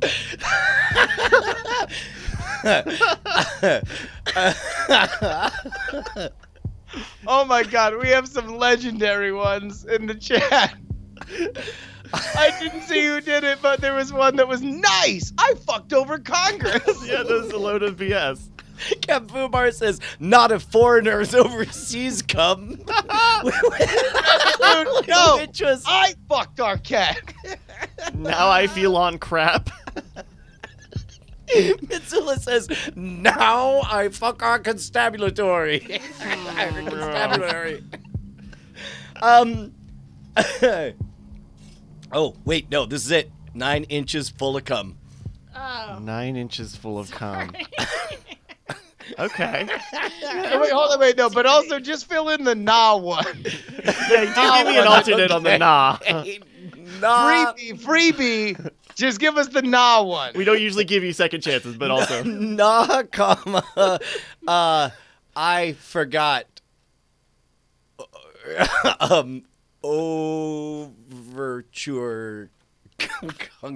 Oh my god, we have some legendary ones in the chat. I didn't see who did it, but there was one that was nice. I fucked over Congress. Yeah, that's a load of BS. Cap Fumar says, not if foreigners overseas come. Dude, no, Which was I fucked our cat. Now I feel on crap. Mitsula says, now I fuck our constabulary. our constabulary. um. oh, wait, no, this is it. Nine inches full of cum. Oh. Nine inches full of cum. Okay. Wait, hold on, wait, no, but also just fill in the nah one. Yeah, you do give me an alternate on the nah. Nah. Freebie, freebie. Just give us the nah one. We don't usually give you second chances, but also. nah, comma. Uh, I forgot. um, overture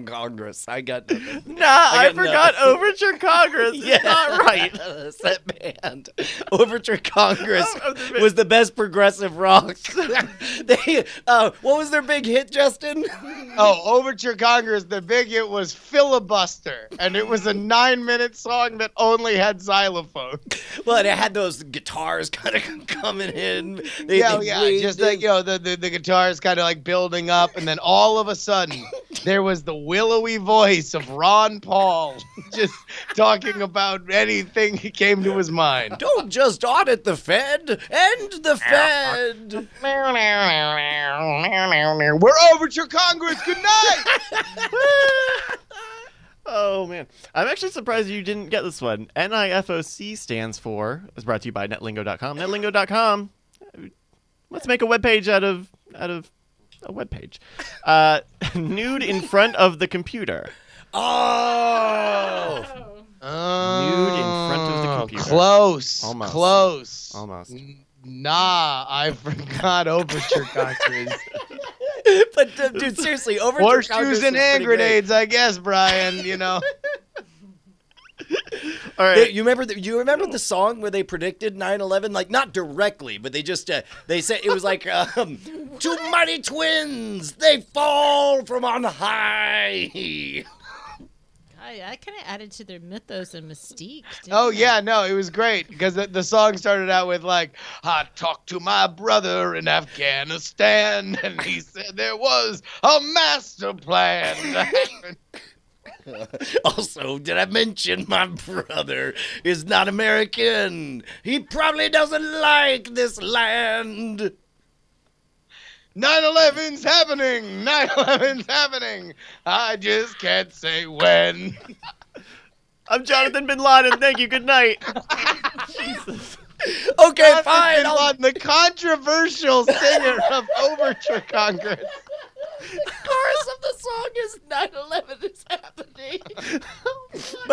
Congress. I got nothing. Nah, I, got forgot nothing. Overture Congress. It's not right. that band, Overture Congress, Oh, the was the best progressive rock. they, uh, what was their big hit, Justin? Oh, Overture Congress, the big hit was Filibuster, and it was a nine minute song that only had xylophone. Well, and it had those guitars kind of coming in. They, yeah, they yeah, just this- like, you know, the, the, the guitar is kind of like building up, and then all of a sudden, there was the willowy voice of Ron Paul just talking about anything he came to his mind. Don't just audit the Fed, end the Fed. We're Overture Congress, good night! Oh man, I'm actually surprised you didn't get this one. NIFOC stands for is brought to you by netlingo.com. Netlingo.com. Let's make a web page out of out of a web page. Uh, nude in front of the computer. Oh, Nude in front of the Oh, computer. Close. Almost. Close. Almost. N- Nah, I forgot Overture Congress. but uh, dude, seriously, over Horseshoes and hand grenades, I guess, Brian. You know. All right. you remember the, you remember the song where they predicted 9/11 like not directly but they just uh, they said it was like um, two mighty twins they fall from on high I, I kind of added to their mythos and mystique. didn't Oh I? yeah, no, it was great because the, the song started out with like, "I talked to my brother in Afghanistan, and he said there was a master plan." to happen." also did I mention my brother is not American he probably doesn't like this land 9/11's happening. 9/11's happening. I just can't say when. I'm Jonathan Bin Laden. Thank you. Good night. Jesus. okay fine Bin I'll- Laden, the controversial singer of Overture Congress. The chorus of the song is 9/11 is happening.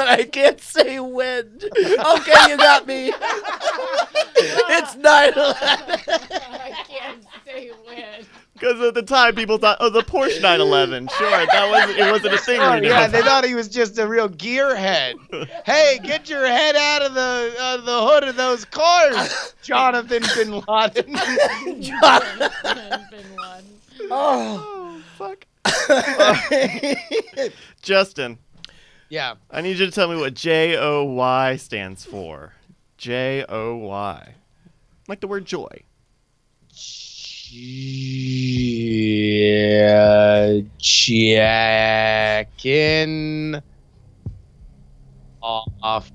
But I can't say when. Okay, you got me. it's 9/11. I can't say when. Because at the time, people thought, oh, the Porsche 911. Sure, that was it. Wasn't a thing. Oh, yeah, they thought he was just a real gearhead. hey, get your head out of the uh, the hood of those cars, Jonathan Bin Laden. Jonathan Bin Laden. Oh. Oh fuck. Justin, yeah, I need you to tell me what J O Y stands for. J O Y, like the word joy. yeah, checking off.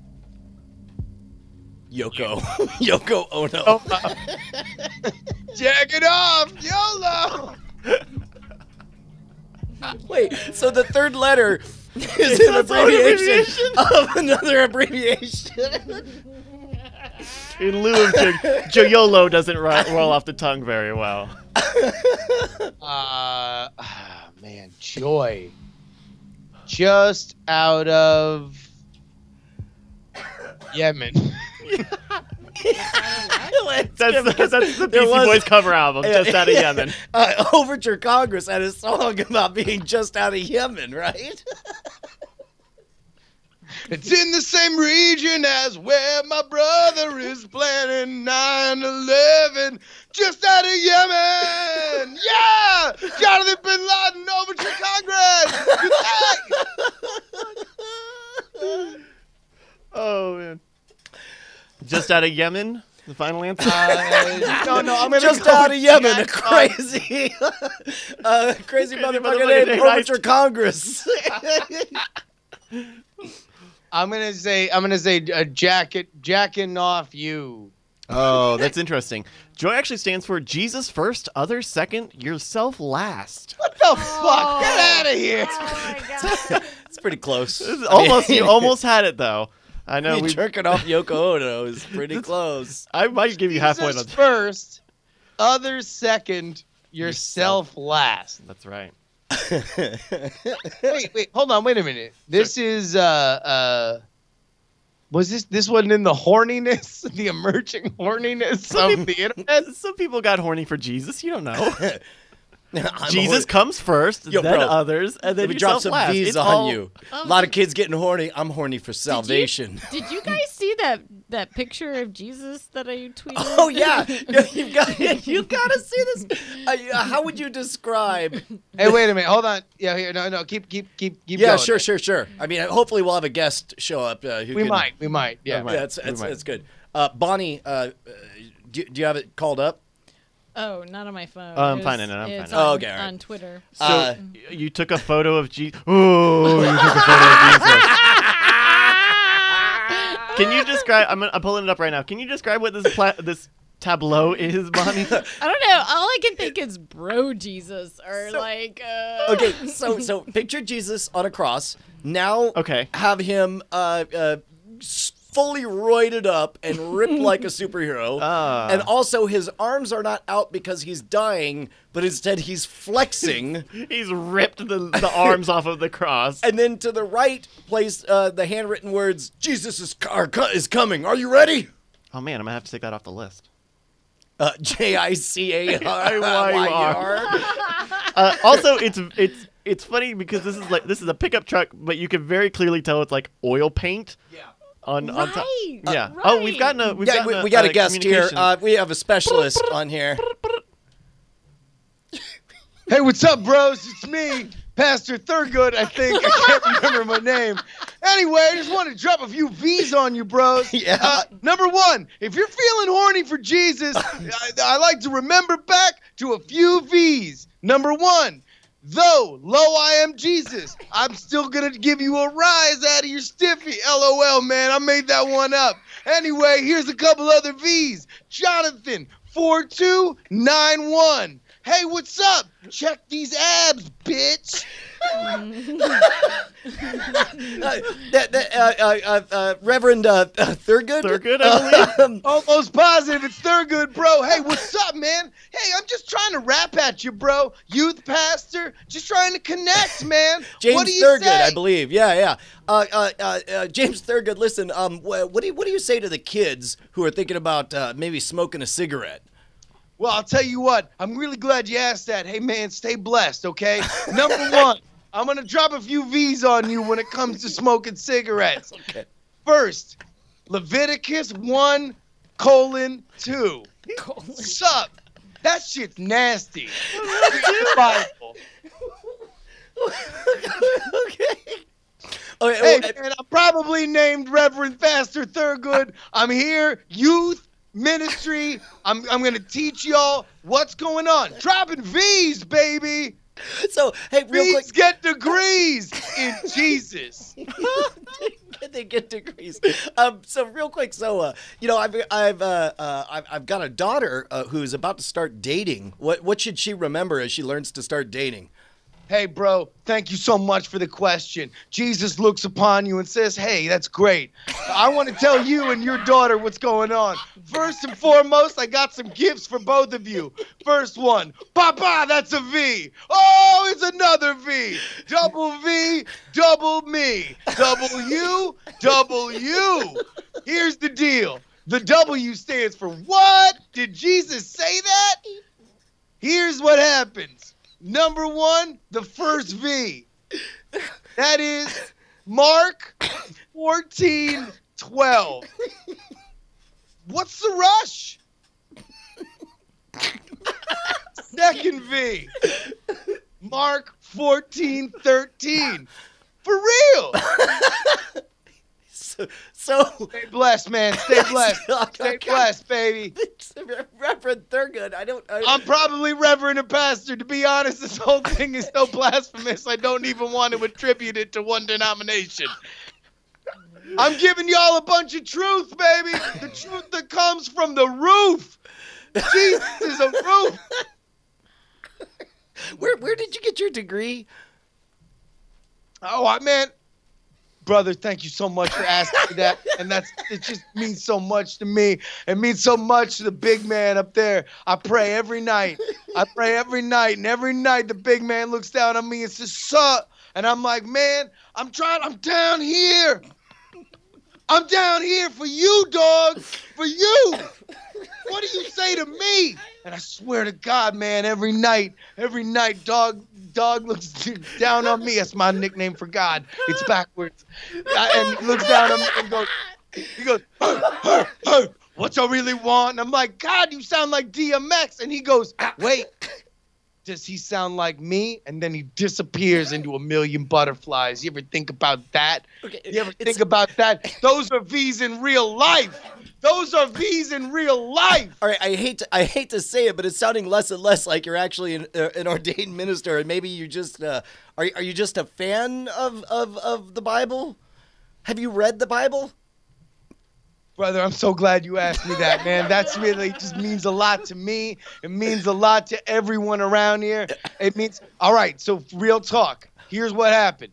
Yoko. Yoko Ono. Oh, uh, Jack it off, YOLO. Wait, so the third letter is an abbreviation abbreviation? of another abbreviation. In lieu of jo- Joyolo doesn't ro- roll off the tongue very well. Uh, ah, man, joy. Just out of Yemen. That's, that's, that's the There Beastie was- Boys cover album, just out of Yemen. Uh, Overture Congress had a song about being just out of Yemen, right? It's in the same region as where my brother is planning 9-11, just out of Yemen. Yeah, Jonathan Bin Laden over to Congress. Good night. Oh man. Just out of Yemen, the final answer. Uh, no, no, I'm gonna just go out of with Yemen, a crazy, uh, crazy motherfucker motherfucker named named Overture Congress. I'm gonna say I'm gonna say uh, jacket jacking off you. oh, that's interesting. Joy actually stands for Jesus first, others second, yourself last. What the fuck? Get out of here. Oh my god. it's pretty close. This almost you almost had it though. I know I mean, we. jerking off Yoko Ono is pretty close. I might give you half point on Jesus first, others second, yourself last. That's right. wait, wait, hold on, wait a minute. This is uh uh was this this wasn't in the horniness, the emerging horniness Some of the internet? Some people got horny for Jesus. You don't know. I'm Jesus horny. comes first, Yo, then bro, others, and then Let me drop some last. V's It's on all- you. Oh, a lot of kids getting horny. I'm horny for salvation. Did you guys see that that picture of Jesus that I tweeted? Oh yeah, Yeah, you've got you got to see this. Uh, how would you describe? Hey, wait a minute, hold on. Yeah, here, no, no, keep keep keep keep Yeah, going. sure, sure, sure. I mean, hopefully we'll have a guest show up. Uh, who We can, might, we might, yeah. might. Yeah, it's We it's, might. it's good. Uh, Bonnie, uh, uh, do, do you have it called up? Oh, not on my phone. Oh, I'm It finding it, I'm it's finding it. Oh, on, okay, all right. on Twitter. So Uh, you took a photo of Jesus. Oh, you took a photo of Jesus. Can you describe? I'm, I'm pulling it up right now. Can you describe what this pla- this tableau is, Bonnie? I don't know. All I can think is bro Jesus or like. Uh, Okay, so so picture Jesus on a cross. Now, Okay. have him uh, uh, s- fully roided up and ripped like a superhero. Ah. And also, his arms are not out because he's dying, but instead he's flexing. He's ripped the, the arms off of the cross. and then to the right, place uh, the handwritten words, "Jesus is, car- co- is coming. Are you ready?" Oh man, I'm gonna have to take that off the list. Uh, J I C A R Y Y U R. R. Uh, also, it's it's it's funny because this is like this is a pickup truck, but you can very clearly tell it's like oil paint. Yeah. On on top. Right, Yeah. right. Oh, we've gotten a we've Yeah, gotten we, a, we got a uh, guest here. Uh, we have a specialist on here. Hey, what's up, bros? It's me, Pastor Thurgood, I think. I can't remember my name. Anyway, I just want to drop a few V's on you, bros. Yeah. Uh, number one, if you're feeling horny for Jesus, I, I like to remember back to a few V's. Number one, though low I am Jesus, I'm still to give you a rise out of your stiffy. LOL, man. I made that one up. Anyway, here's a couple other V's. Jonathan, 4291. Hey, what's up? Check these abs, bitch. Uh, that, that, uh, uh, uh, uh, Reverend uh, uh, Thurgood. Thurgood, I believe. Um, Almost positive it's Thurgood, bro. Hey, what's up, man? Hey, I'm just trying to rap at you, bro. Youth pastor, just trying to connect, man. James what do you Thurgood, say? I believe. Yeah, yeah. Uh, uh, uh, uh, James Thurgood, listen. Um, wh- what do you what do you say to the kids who are thinking about uh, maybe smoking a cigarette? Well, I'll tell you what. I'm really glad you asked that. Hey, man, stay blessed, okay? Number one, I'm gonna drop a few V's on you when it comes to smoking cigarettes. Okay. First, Leviticus one colon two. Sup? That shit's nasty. Bible. okay. Okay. Hey, well, man, I'm probably named Reverend Pastor Thurgood. I'm here, youth ministry. I'm, I'm going to teach y'all what's going on. Dropping V's, baby. so, hey, real quick. V's get degrees in Jesus. they get degrees. Um, so real quick, so uh, you know, I've I've uh, uh, I've, I've got a daughter uh, who's about to start dating. What what should she remember as she learns to start dating? Hey, bro, thank you so much for the question. Jesus looks upon you and says, Hey, that's great. I want to tell you and your daughter what's going on. First and foremost, I got some gifts for both of you. First one, Papa, that's a V. Oh, it's another V. Double V, double me. Double U, double you. Here's the deal the W stands for what? Did Jesus say that? Here's what happens. Number one, the first V. That is Mark 1412. What's the rush? Second V. Mark 1413. For real. So, Stay blessed, man. Stay blessed. Stay blessed, baby. Reverend Thurgood, I don't. I, I'm probably reverend and pastor. To be honest, this whole thing is so blasphemous. I don't even want to attribute it to one denomination. I'm giving y'all a bunch of truth, baby. The truth that comes from the roof. Jesus is a roof. where where did you get your degree? Oh, I man, brother, thank you so much for asking me that. And that's it. Just means so much to me. It means so much to the big man up there. I pray every night. I pray every night, and every night the big man looks down on me and says, "Sup?" And I'm like, "Man, I'm trying. I'm down here. I'm down here for you, dog. For you." What do you say to me? And I swear to God, man, every night, every night, dog, dog looks down on me. That's my nickname for God. It's backwards. And looks down on me and goes, he goes, "Hey, hey, hey, what y'all really want? And I'm like, God, you sound like DMX. And he goes, wait, does he sound like me? And then he disappears into a million butterflies. You ever think about that? Okay, You ever think about that? Those are V's in real life. Those are V's in real life. All right, I hate to, I hate to say it, but it's sounding less and less like you're actually an, uh, an ordained minister, and maybe you just uh, are. Are you just a fan of, of of the Bible? Have you read the Bible? Brother, I'm so glad you asked me that, man. That's really just means a lot to me. It means a lot to everyone around here. It means all right, so real talk. Here's what happened.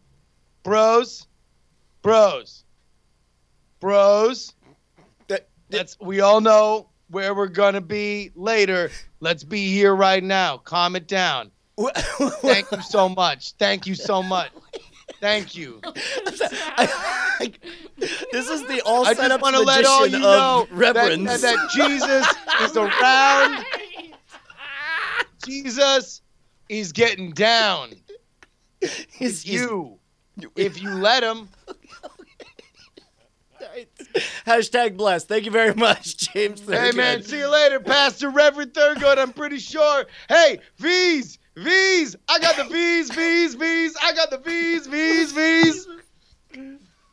Bros, bros, bros. We all know where we're gonna be later. Let's be here right now. Calm it down. Thank you so much. Thank you so much. Thank you. I- this is the all I set up to let all you of know that, that, that Jesus is around. Jesus is getting down. He's- he's- You, if you let him. Hashtag blessed. Thank you very much, James. Hey man, Thurgood. see you later, Pastor Reverend Thurgood. I'm pretty sure. Hey, V's, V's. I got the V's, V's, V's. I got the V's, V's, V's.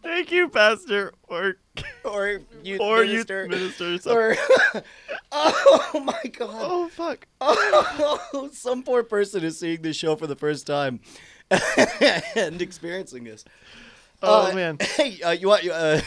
Thank you, Pastor, or or youth or minister, youth minister. Or or oh my god. oh fuck! Oh, some poor person is seeing this show for the first time and experiencing this. Oh Uh, man, Hey, uh, you want you? Uh,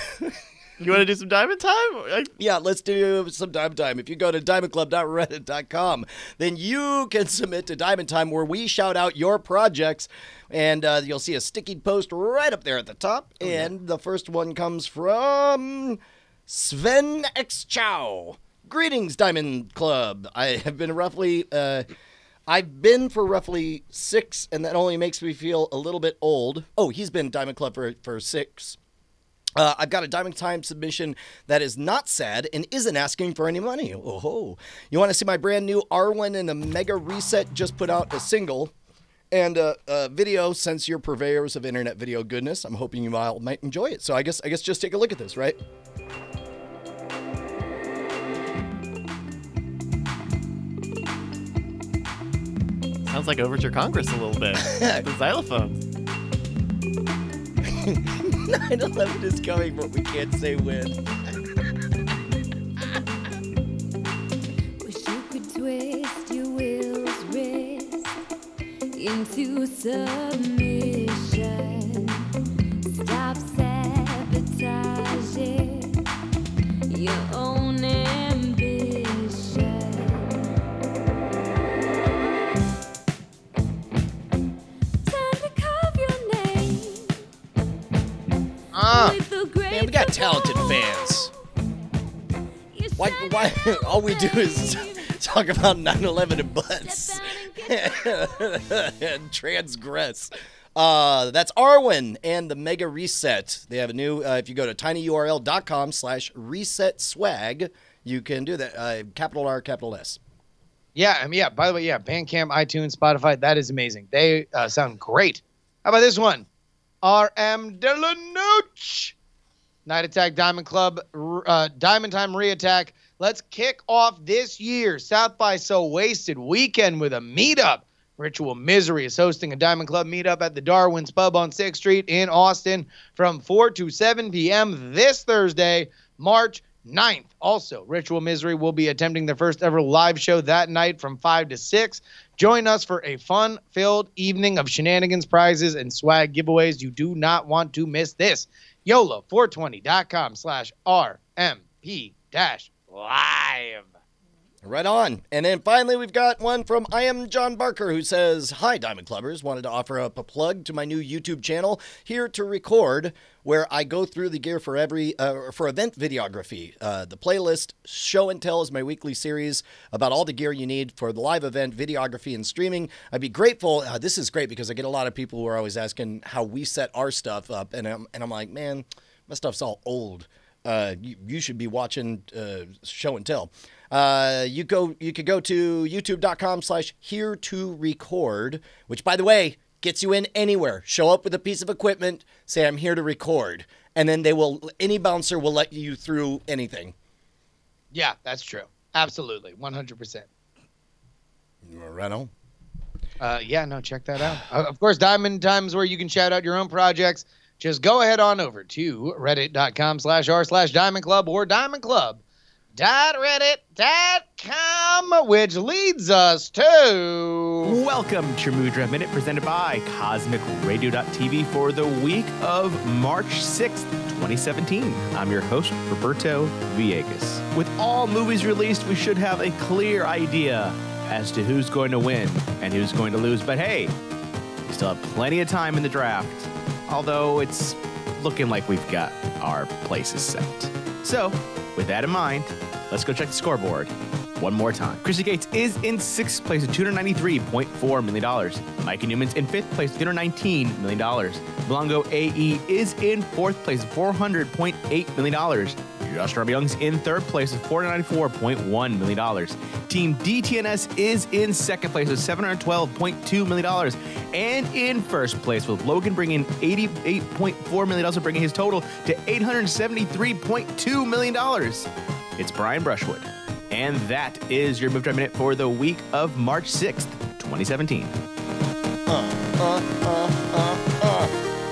you want to do some diamond time? Yeah, let's do some Diamond Time. If you go to diamondclub.reddit.com, then you can submit to Diamond Time where we shout out your projects. And uh, you'll see a sticky post right up there at the top. and the first one comes from Sven X Chow. Greetings, Diamond Club. I have been roughly. Uh, I've been for roughly six, and that only makes me feel a little bit old. Oh, he's been Diamond Club for, for six. Uh, I've got a Diamond Time submission that is not sad and isn't asking for any money. Oh, ho. you want to see my brand new Arwen and the Mega Reset just put out a single and a, a video. Since you're purveyors of internet video goodness, I'm hoping you all might enjoy it. So I guess I guess just take a look at this, right? sounds like Overture Congress a little bit. the xylophones. 9/11 is coming, but we can't say when. Wish you could twist your will's wrist into submission. Stop sabotaging your own fans. Why? Why? All we do is talk about 9/11 and butts and transgress. Uh, that's Arwen and the Mega Reset. They have a new. Uh, if you go to tinyurl.com/slash reset swag, you can do that. Uh, capital R, capital S. Yeah, I mean, yeah. By the way, yeah, Bandcamp, iTunes, Spotify. That is amazing. They uh, sound great. How about this one? R.M. Delanucci. Night Attack Diamond Club, uh, Diamond Time Reattack. Let's kick off this year South by So Wasted weekend with a meetup. Ritual Misery is hosting a Diamond Club meetup at the Darwin's Pub on 6th Street in Austin from 4 to 7 p.m. this Thursday, March 9th. Also, Ritual Misery will be attempting their first ever live show that night from 5 to 6. Join us for a fun filled evening of shenanigans, prizes, and swag giveaways. You do not want to miss this. YOLO420.com slash RMP dash live. Right on. And then finally, we've got one from I am John Barker who says, Hi, Diamond Clubbers. Wanted to offer up a plug to my new YouTube channel, Here to Record, where I go through the gear for every uh, for event videography. Uh, the playlist Show and Tell is my weekly series about all the gear you need for the live event videography and streaming. I'd be grateful. Uh, this is great because I get a lot of people who are always asking how we set our stuff up, and I'm, and I'm like, man, my stuff's all old. Uh, you, you should be watching uh, show and tell. Uh, you go. You could go to youtube.com slash here to record, which by the way gets you in anywhere. Show up with a piece of equipment, say I'm here to record, and then they will. Any bouncer will let you through anything. Yeah, that's true. Absolutely. 100%. Right on. Uh, yeah, no, check that out. Of course, Diamond Times where you can shout out your own projects. Just go ahead on over to reddit.com slash r slash diamond club or diamond club dot reddit.com, which leads us to Welcome to Movie Draft Minute presented by CosmicRadio.tv for the week of March 6th, 2017. I'm your host, Roberto Villegas. With all movies released, we should have a clear idea as to who's going to win and who's going to lose. But hey, we still have plenty of time in the draft, although it's looking like we've got our places set. So, with that in mind, let's go check the scoreboard one more time. Chrissy Gates is in sixth place at $293.4 million. Micah Newman's in fifth place at $219 million. Blanco AE is in fourth place at $400.8 million. Josh Young's in third place with $494.1 million. Team DTNS is in second place with $712.2 million. And in first place with Logan bringing $88.4 million, bringing his total to $873.2 million. It's Brian Brushwood. And that is your Movie Draft Minute for the week of March 6th, 2017.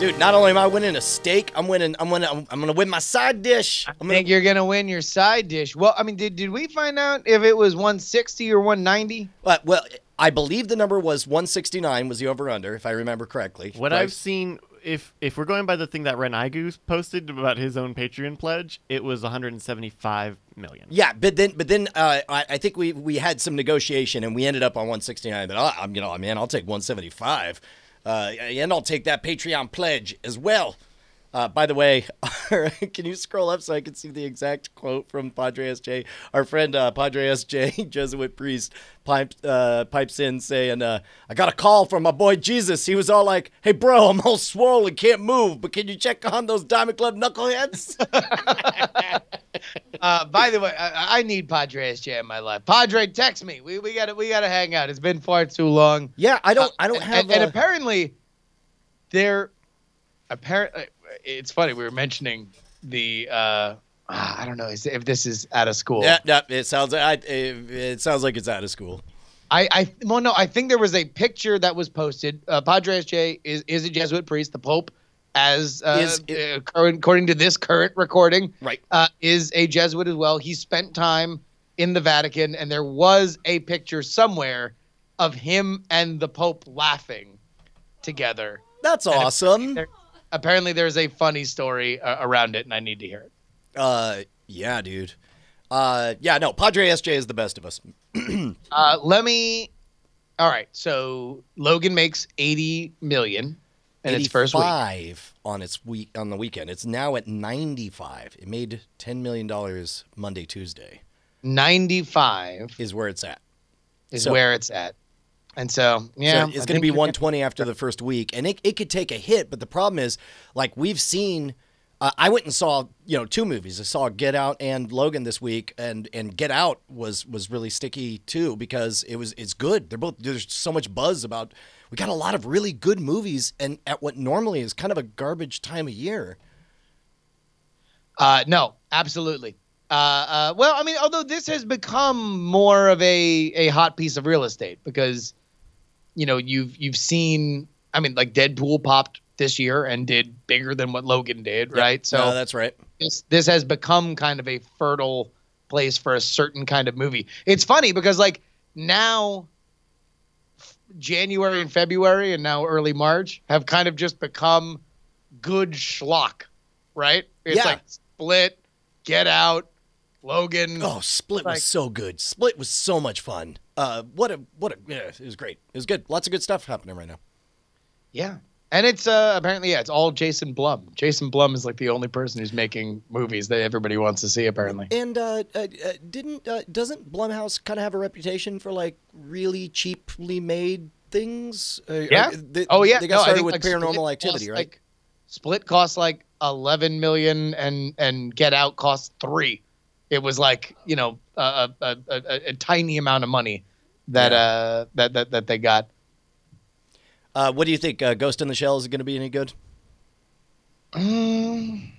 Dude, not only am I winning a steak, I'm winning. I'm winning. I'm, I'm gonna win my side dish. I'm I gonna, think you're gonna win your side dish. Well, I mean, did, did we find out if it was 160 or 190? Uh, well, I believe the number was 169 was the over under, if I remember correctly. What Right? I've seen, if if we're going by the thing that Ren Igu posted about his own Patreon pledge, it was 175 million. Yeah, but then, but then, uh, I, I think we we had some negotiation and we ended up on 169. But I, I'm, you know, man, I'll take 175, uh, Uh, and I'll take that Patreon pledge as well. Uh, by the way, can you scroll up so I can see the exact quote from Padre SJ? Our friend uh, Padre SJ, Jesuit priest, pipes, uh, pipes in saying, uh, I got a call from my boy Jesus. He was all like, hey, bro, I'm all swollen, can't move, but can you check on those Diamond Club knuckleheads? Uh, by the way, I, I need Padre SJ in my life. Padre, text me. We we got to we got to hang out. It's been far too long. yeah, I don't, I don't have. and, and uh, apparently, they're apparently. It's funny we were mentioning the. Uh, ah, I don't know if this is out of school. yeah, yeah, it sounds, I, it, it sounds like it's out of school. I, I well no I think there was a picture that was posted. Uh, Padre SJ is is a Jesuit priest. The Pope, as uh, Is- uh, current, according to this current recording, Right. uh, is a Jesuit as well. He spent time in the Vatican, and there was a picture somewhere of him and the Pope laughing together. That's awesome. There, apparently, there's a funny story uh, around it, and I need to hear it. Uh, yeah, dude. Uh, yeah, no, Padre SJ is the best of us. Uh, let me. All right, so Logan makes eighty million. in its first week. 85 on its week on the weekend. It's now at 95. It made 10 million dollars Monday, Tuesday. 95 is where it's at. is So- where it's at. And so, yeah, So it's going to be you're 120 after the first week, and it, it could take a hit. But the problem is, like we've seen, uh, I went and saw you know two movies. I saw Get Out and Logan this week, and and Get Out was was really sticky too because it was it's good. They're both there's so much buzz about. We got a lot of really good movies, and at what normally is kind of a garbage time of year. Uh, no, absolutely. Uh, uh, well, I mean, although this has become more of a, a hot piece of real estate because, you know, you've you've seen, I mean, like Deadpool popped this year and did bigger than what Logan did, right? So No, that's right. this this has become kind of a fertile place for a certain kind of movie. It's funny because like now January and February and now early March have kind of just become good schlock, right? It's Yeah. like Split, Get Out, Logan. Oh, Split Like- was so good. Split was so much fun. Uh, what a what a yeah, it was great. It was good. Lots of good stuff happening right now. Yeah. And it's uh apparently yeah, it's all Jason Blum. Jason Blum is like the only person who's making movies that everybody wants to see apparently. And uh, uh, uh, didn't uh, doesn't Blumhouse kind of have a reputation for like really cheaply made things? Uh, Yeah. they- oh yeah. They got No, I started think, with like, Paranormal Split Activity, costs, right? Like, Split costs like eleven million, and and Get Out costs three. It was like you know a a, a, a, a tiny amount of money that Yeah. uh that, that that they got. uh, what do you think? Uh, Ghost in the Shell is going to be any good? Um,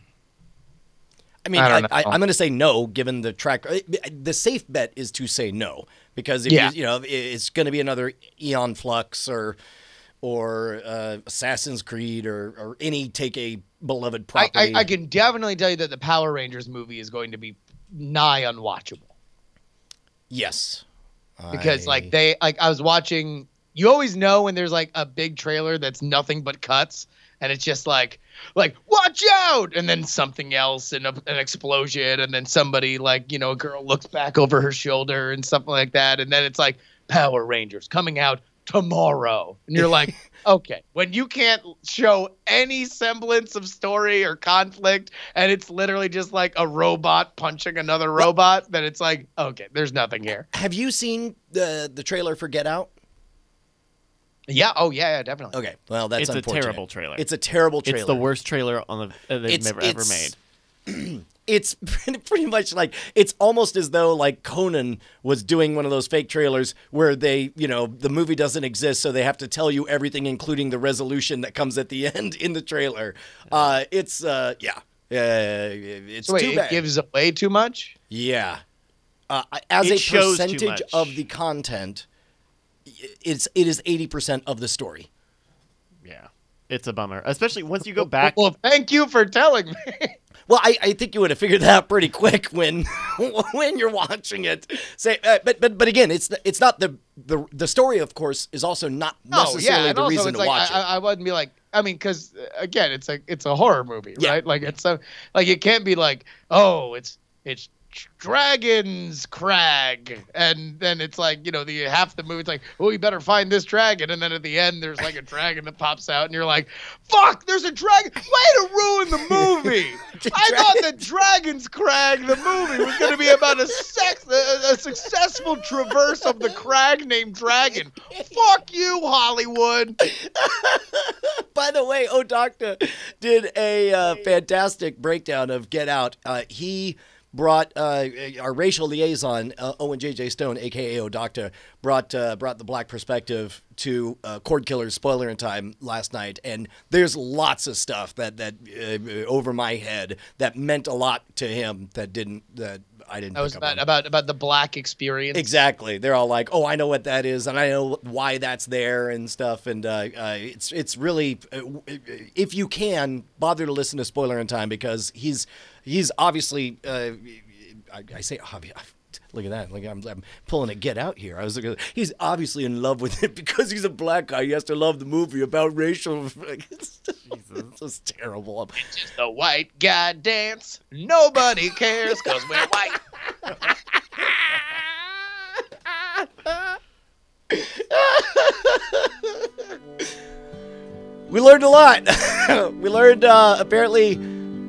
I mean, I I, I, I'm going to say no, given the track. uh, The safe bet is to say no because if Yeah. you, you know it's going to be another Aeon Flux or or uh, Assassin's Creed or or any take a beloved I, property. I I can definitely tell you that the Power Rangers movie is going to be nigh unwatchable. yes, because I- like they like I was watching you always know when there's like a big trailer that's nothing but cuts and it's just like like watch out and then something else and a, an explosion and then somebody like you know a girl looks back over her shoulder and something like that and then it's like Power Rangers coming out tomorrow and you're like okay when you can't show any semblance of story or conflict and it's literally just like a robot punching another robot then it's like okay there's nothing here Have you seen the the trailer for Get Out? Yeah. Oh, yeah, yeah, definitely. Okay. Well, that's It's a unfortunate. terrible trailer. It's a terrible trailer. It's the worst trailer on the uh, they've It's- ever ever made. It's pretty pretty much like it's almost as though like Conan was doing one of those fake trailers where they, you know, the movie doesn't exist, so they have to tell you everything, including the resolution that comes at the end in the trailer. Uh, it's uh, yeah, uh, it's So wait, too it gives away too much. Yeah. Uh, as It a percentage of the content, it's it is eighty percent of the story. Yeah, it's a bummer, especially once you go back. Well, thank you for telling me. Well, I, I think you would have figured that out pretty quick when when you're watching it. Say, uh, but but but again, it's it's not the the the story. Of course, is also not oh, necessarily yeah, and the also reason to like watch I, it. I, I wouldn't be like. I mean, because again, it's a it's a horror movie, Yeah. right? Like it's a like it can't be like oh, it's it's Dragon's Crag, and then it's like you know the half the movie. It's like oh, you better find this dragon, and then at the end there's like a dragon that pops out, and you're like, fuck, there's a dragon. Way to ruin the movie. I thought the Dragon's Crag, the movie, was going to be about a sex a, a successful traverse of the crag named Dragon. Fuck you, Hollywood. By the way, oh Doctor did a uh, fantastic breakdown of Get Out. Uh, he brought uh, our racial liaison, uh, Owen J.J. Stone, aka O Doctor, brought uh, brought the black perspective to uh, Cord Killer's spoiler in time last night, and there's lots of stuff that that uh, over my head that meant a lot to him that didn't that I didn't. That was about about about the black experience. Exactly. They're all like, "Oh, I know what that is, and I know why that's there and stuff." And uh, uh, it's it's really, uh, if you can, bother to listen to Spoiler in Time because he's he's obviously. Uh, I, I say obvious. Look at that! Like I'm, I'm pulling a Get Out here. I was looking. He's obviously in love with it because he's a black guy. He has to love the movie about racial. Jesus. It's just terrible. Just the white guy dance. Nobody cares because we're white. we learned a lot. we learned uh, apparently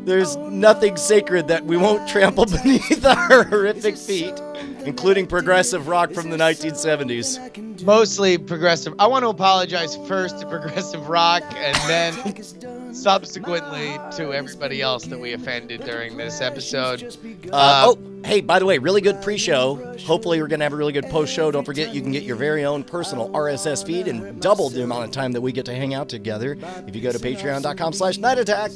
there's nothing sacred that we won't trample beneath our horrific feet, including progressive rock from the 1970s. Mostly progressive. I want to apologize first to progressive rock and then subsequently to everybody else that we offended during this episode. Uh, oh, hey, by the way, really good pre-show. Hopefully, we're gonna have a really good post-show. Don't forget, you can get your very own personal RSS feed and double the amount of time that we get to hang out together if you go to Patreon.com/slash Night Attack.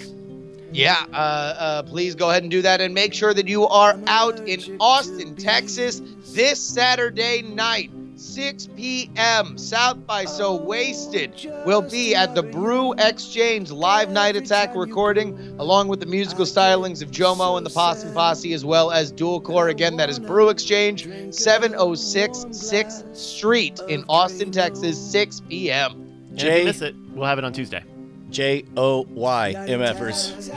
Yeah, uh, uh, please go ahead and do that and make sure that you are out in Austin, Texas this Saturday night, 6 p.m. South by So Wasted will be at the Brew Exchange live night attack recording, along with the musical stylings of Jomo and the Possum Posse, as well as Dual Core. Again, that is Brew Exchange, 706 6th Street in Austin, Texas, 6 p.m. And if Jay- you miss it, we'll have it on Tuesday. J O Y MFers.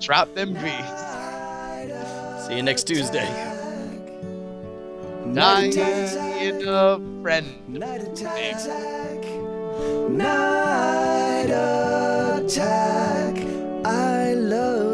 Drop them beats. See you next Tuesday. Dying a friend. Night attack. I love